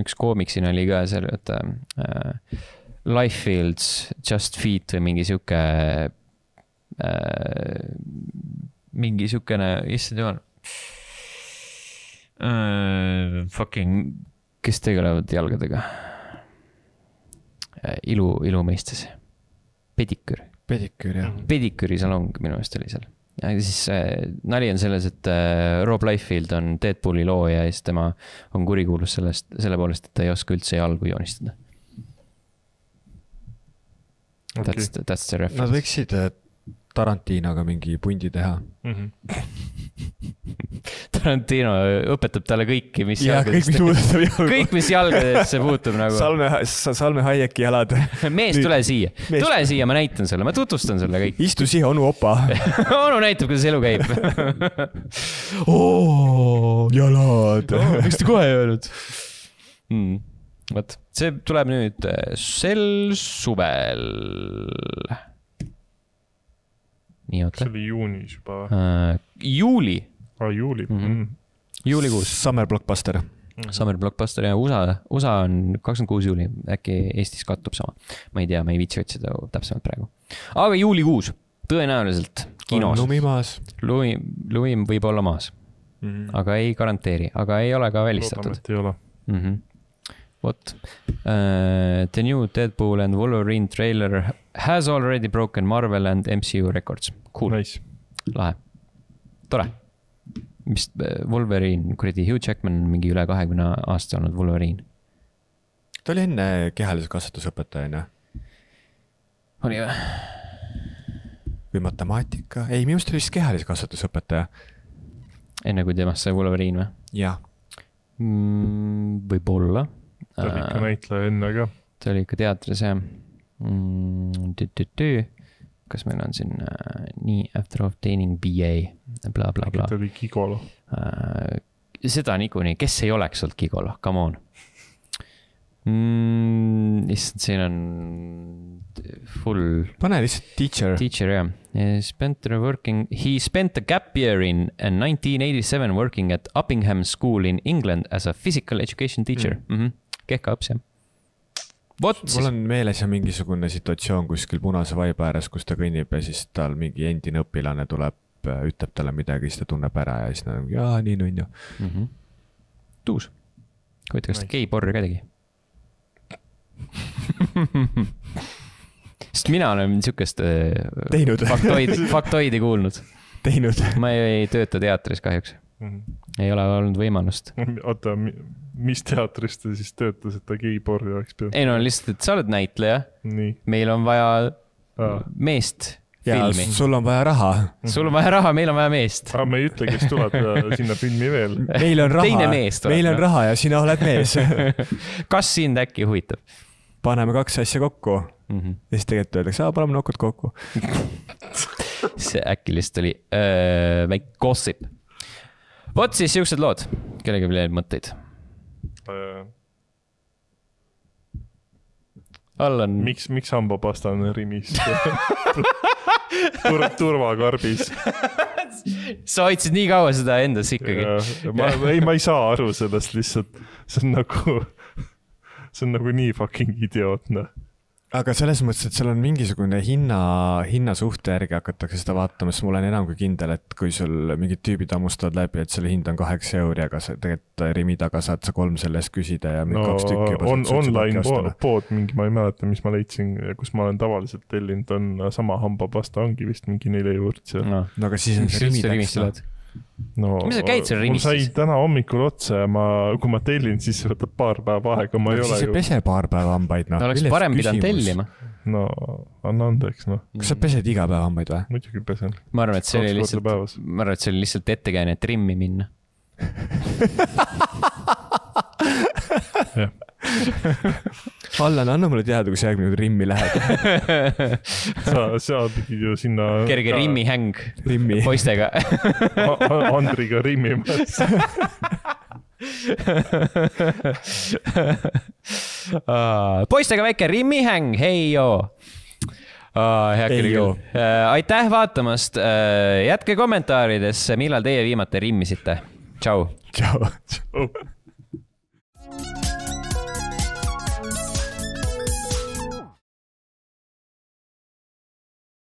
Speaker 1: üks koomik siin oli ka seal, vaata äh,. Lifefields Just Feet või mingi sihuke äh,. mingi siukene, issand jumal äh,. Fucking, kes tegelevad jalgadega äh,? ilu, ilu mõistes. pediküür
Speaker 2: pediküür jah.
Speaker 1: pediküüri salong minu meelest oli seal. ja siis äh, nali on selles, et äh, Rob Liefeld on Deadpooli looja ja siis tema on kurikuulus sellest, selle poolest, et ta ei oska üldse jalgu joonistada. That's, that's the
Speaker 2: Nad
Speaker 1: reference.
Speaker 2: võiksid äh, Tarantinoga mingi pundi teha.
Speaker 1: Tarantino õpetab talle kõiki, mis
Speaker 2: ja kõik, mis
Speaker 1: jalgadesse,
Speaker 2: puudutab jalgu.
Speaker 1: kõik, mis jalgadesse puutub nagu.
Speaker 2: Salme, Salme Hayeki jalad.
Speaker 1: mees, tule siia, tule siia, ma näitan sulle, ma tutvustan sulle kõik.
Speaker 2: istu siia, onu opa.
Speaker 1: onu näitab, kuidas elu käib.
Speaker 2: oo, jalad.
Speaker 1: miks te kohe ei öelnud mm.? vot, see tuleb nüüd äh, sel suvel. nii,
Speaker 3: see
Speaker 1: oota
Speaker 3: oli juunis juba või?
Speaker 1: uh,. juuli,
Speaker 3: aa, juuli
Speaker 1: Mhm.
Speaker 3: mm. -hmm.
Speaker 1: juulikuus,
Speaker 2: Summer blockbuster.
Speaker 1: Summer Blockbuster ja USA, USA on kakskümmend kuus juuli, äkki Eestis kattub sama. ma ei tea, ma ei viitsi otsida täpsemalt praegu. aga juulikuus, tõenäoliselt kinos,
Speaker 2: lumi maas.
Speaker 1: lumi, lumi võib olla maas, aga ei garanteeri, aga ei ole ka
Speaker 3: loodame,
Speaker 1: välistatud.
Speaker 3: et ei ole.
Speaker 1: mm. -hmm. vot uh,. The new Deadpool and Wolverine trailer has already broken Marvel and MCU records. Cool,
Speaker 3: Nice.
Speaker 1: lahe, tore. vist äh, Wolverine, kuradi Hugh Jackman on mingi üle kahekümne aasta olnud Wolverine.
Speaker 2: ta oli enne kehalise kasvatuse õpetaja onju.
Speaker 1: oli või?
Speaker 2: või matemaatika, ei minu arust oli vist kehalise kasvatuse õpetaja.
Speaker 1: enne kui temast sai Wolverine või
Speaker 2: jah,
Speaker 1: mm,? võib-olla.
Speaker 3: ta oli ikka näitleja enne ka.
Speaker 1: ta oli ikka teatris jah mm,. kas meil on siin äh, nii after obtaining BA bla,, blablabla
Speaker 3: ta oli Gigolo.
Speaker 1: äh,. seda niikuinii, kes ei oleks olnud Gigolo, come on mm,. issand, siin on full
Speaker 2: pane lihtsalt teacher.
Speaker 1: teacher jah. Spent a working, he spent a gap year in nineteen eighty seven working at Uppingham School in England as a physical education teacher mm. -hmm. kehka õps jah. Vot
Speaker 2: mul
Speaker 1: siis
Speaker 2: on meeles ja mingisugune situatsioon kuskil Punase vaiba ääres, kus ta kõnnib ja siis tal mingi endine õpilane tuleb, ütleb talle midagi, siis ta tunneb ära ja siis nad on, jaa, nii nunnu.
Speaker 1: mm. -hmm. tuus. huvitav, kas ta
Speaker 3: Nice.
Speaker 1: geiporri ka tegi? sest mina olen siukest äh,
Speaker 2: Teinud.
Speaker 1: faktoidi, faktoidi kuulnud.
Speaker 2: teinud.
Speaker 1: ma ei, ei tööta teatris kahjuks, ei ole olnud võimalust.
Speaker 3: oota, mis teatris te siis töötasite, geiporri oleks pidanud?
Speaker 1: ei no lihtsalt, et sa oled näitleja,
Speaker 3: nii.
Speaker 1: meil on vaja meest
Speaker 2: ja
Speaker 1: filmi.
Speaker 2: sul on vaja raha.
Speaker 1: sul on vaja raha, meil on vaja meest.
Speaker 3: aga me ei ütle, kes tuleb äh, sinna filmi veel.
Speaker 2: meil on raha meil on raha ja sina oled mees.
Speaker 1: kas sind äkki huvitab
Speaker 2: paneme kaks asja kokku
Speaker 1: mm? -hmm.
Speaker 2: ja siis tegelikult öeldakse, paneme nokkud kokku.
Speaker 1: see äkki lihtsalt oli öö, väike gossip. Vot siis siuksed lood, kellelgi veel mõtteid? Allan,
Speaker 3: miks, miks hambapasta on Rimis Tur-, turvakarbis.
Speaker 1: sa hoidsid nii kaua seda endas ikkagi.
Speaker 3: ma, ei, ma ei saa aru sellest lihtsalt, see on nagu, see on nagu nii fucking idiootne.
Speaker 2: Aga selles mõttes, et seal on mingisugune hinna, hinnasuhte järgi hakatakse seda vaatama, siis ma olen enam kui kindel, et kui sul mingid tüübid hammustavad läbi, et selle hind on kaheksa euri, aga sa tegelikult Rimi taga saad sa kolm selle eest küsida ja
Speaker 3: no
Speaker 2: kaks tükki juba
Speaker 3: on
Speaker 2: saad suitsu
Speaker 3: online pood, pood mingi, ma ei mäleta, mis ma leidsin, kus ma olen tavaliselt tellinud, on sama hambapasta ongi vist mingi neli eurot seal.
Speaker 1: no.
Speaker 2: No aga siis on see Rimi
Speaker 1: üldse
Speaker 3: no
Speaker 1: Mis sa käid seal
Speaker 3: mul
Speaker 1: Rimis
Speaker 3: sai
Speaker 1: siis?
Speaker 3: täna hommikul otsa ja ma, kui ma tellin, siis võtab paar päeva aega, ma ei
Speaker 2: Aga
Speaker 3: ole
Speaker 2: siis ei
Speaker 3: ju,
Speaker 2: pese paar päeva hambaid, noh.
Speaker 1: oleks parem pidanud tellima.
Speaker 3: no anna andeks, noh,
Speaker 2: kas sa pesed iga päev hambaid või?
Speaker 3: muidugi pesen.
Speaker 1: ma arvan, et see oli lihtsalt,
Speaker 3: päevas.
Speaker 1: ma arvan, et see oli lihtsalt ettekääne trimmi minna.
Speaker 3: jah,
Speaker 2: Allan, anna mulle teada, kui sa järgmine kord Rimmi lähed.
Speaker 3: sa, sa pidid ju sinna.
Speaker 1: kerge. rimmihäng
Speaker 2: Rimmi.
Speaker 1: poistega.
Speaker 3: Andriga rimmimas.
Speaker 1: poistega väike rimmihäng, hei joo. hea
Speaker 2: Hei
Speaker 1: küll
Speaker 2: joo.
Speaker 1: küll. aitäh vaatamast. jätke kommentaaridesse, millal teie viimati rimmisite. tšau.
Speaker 2: tšau.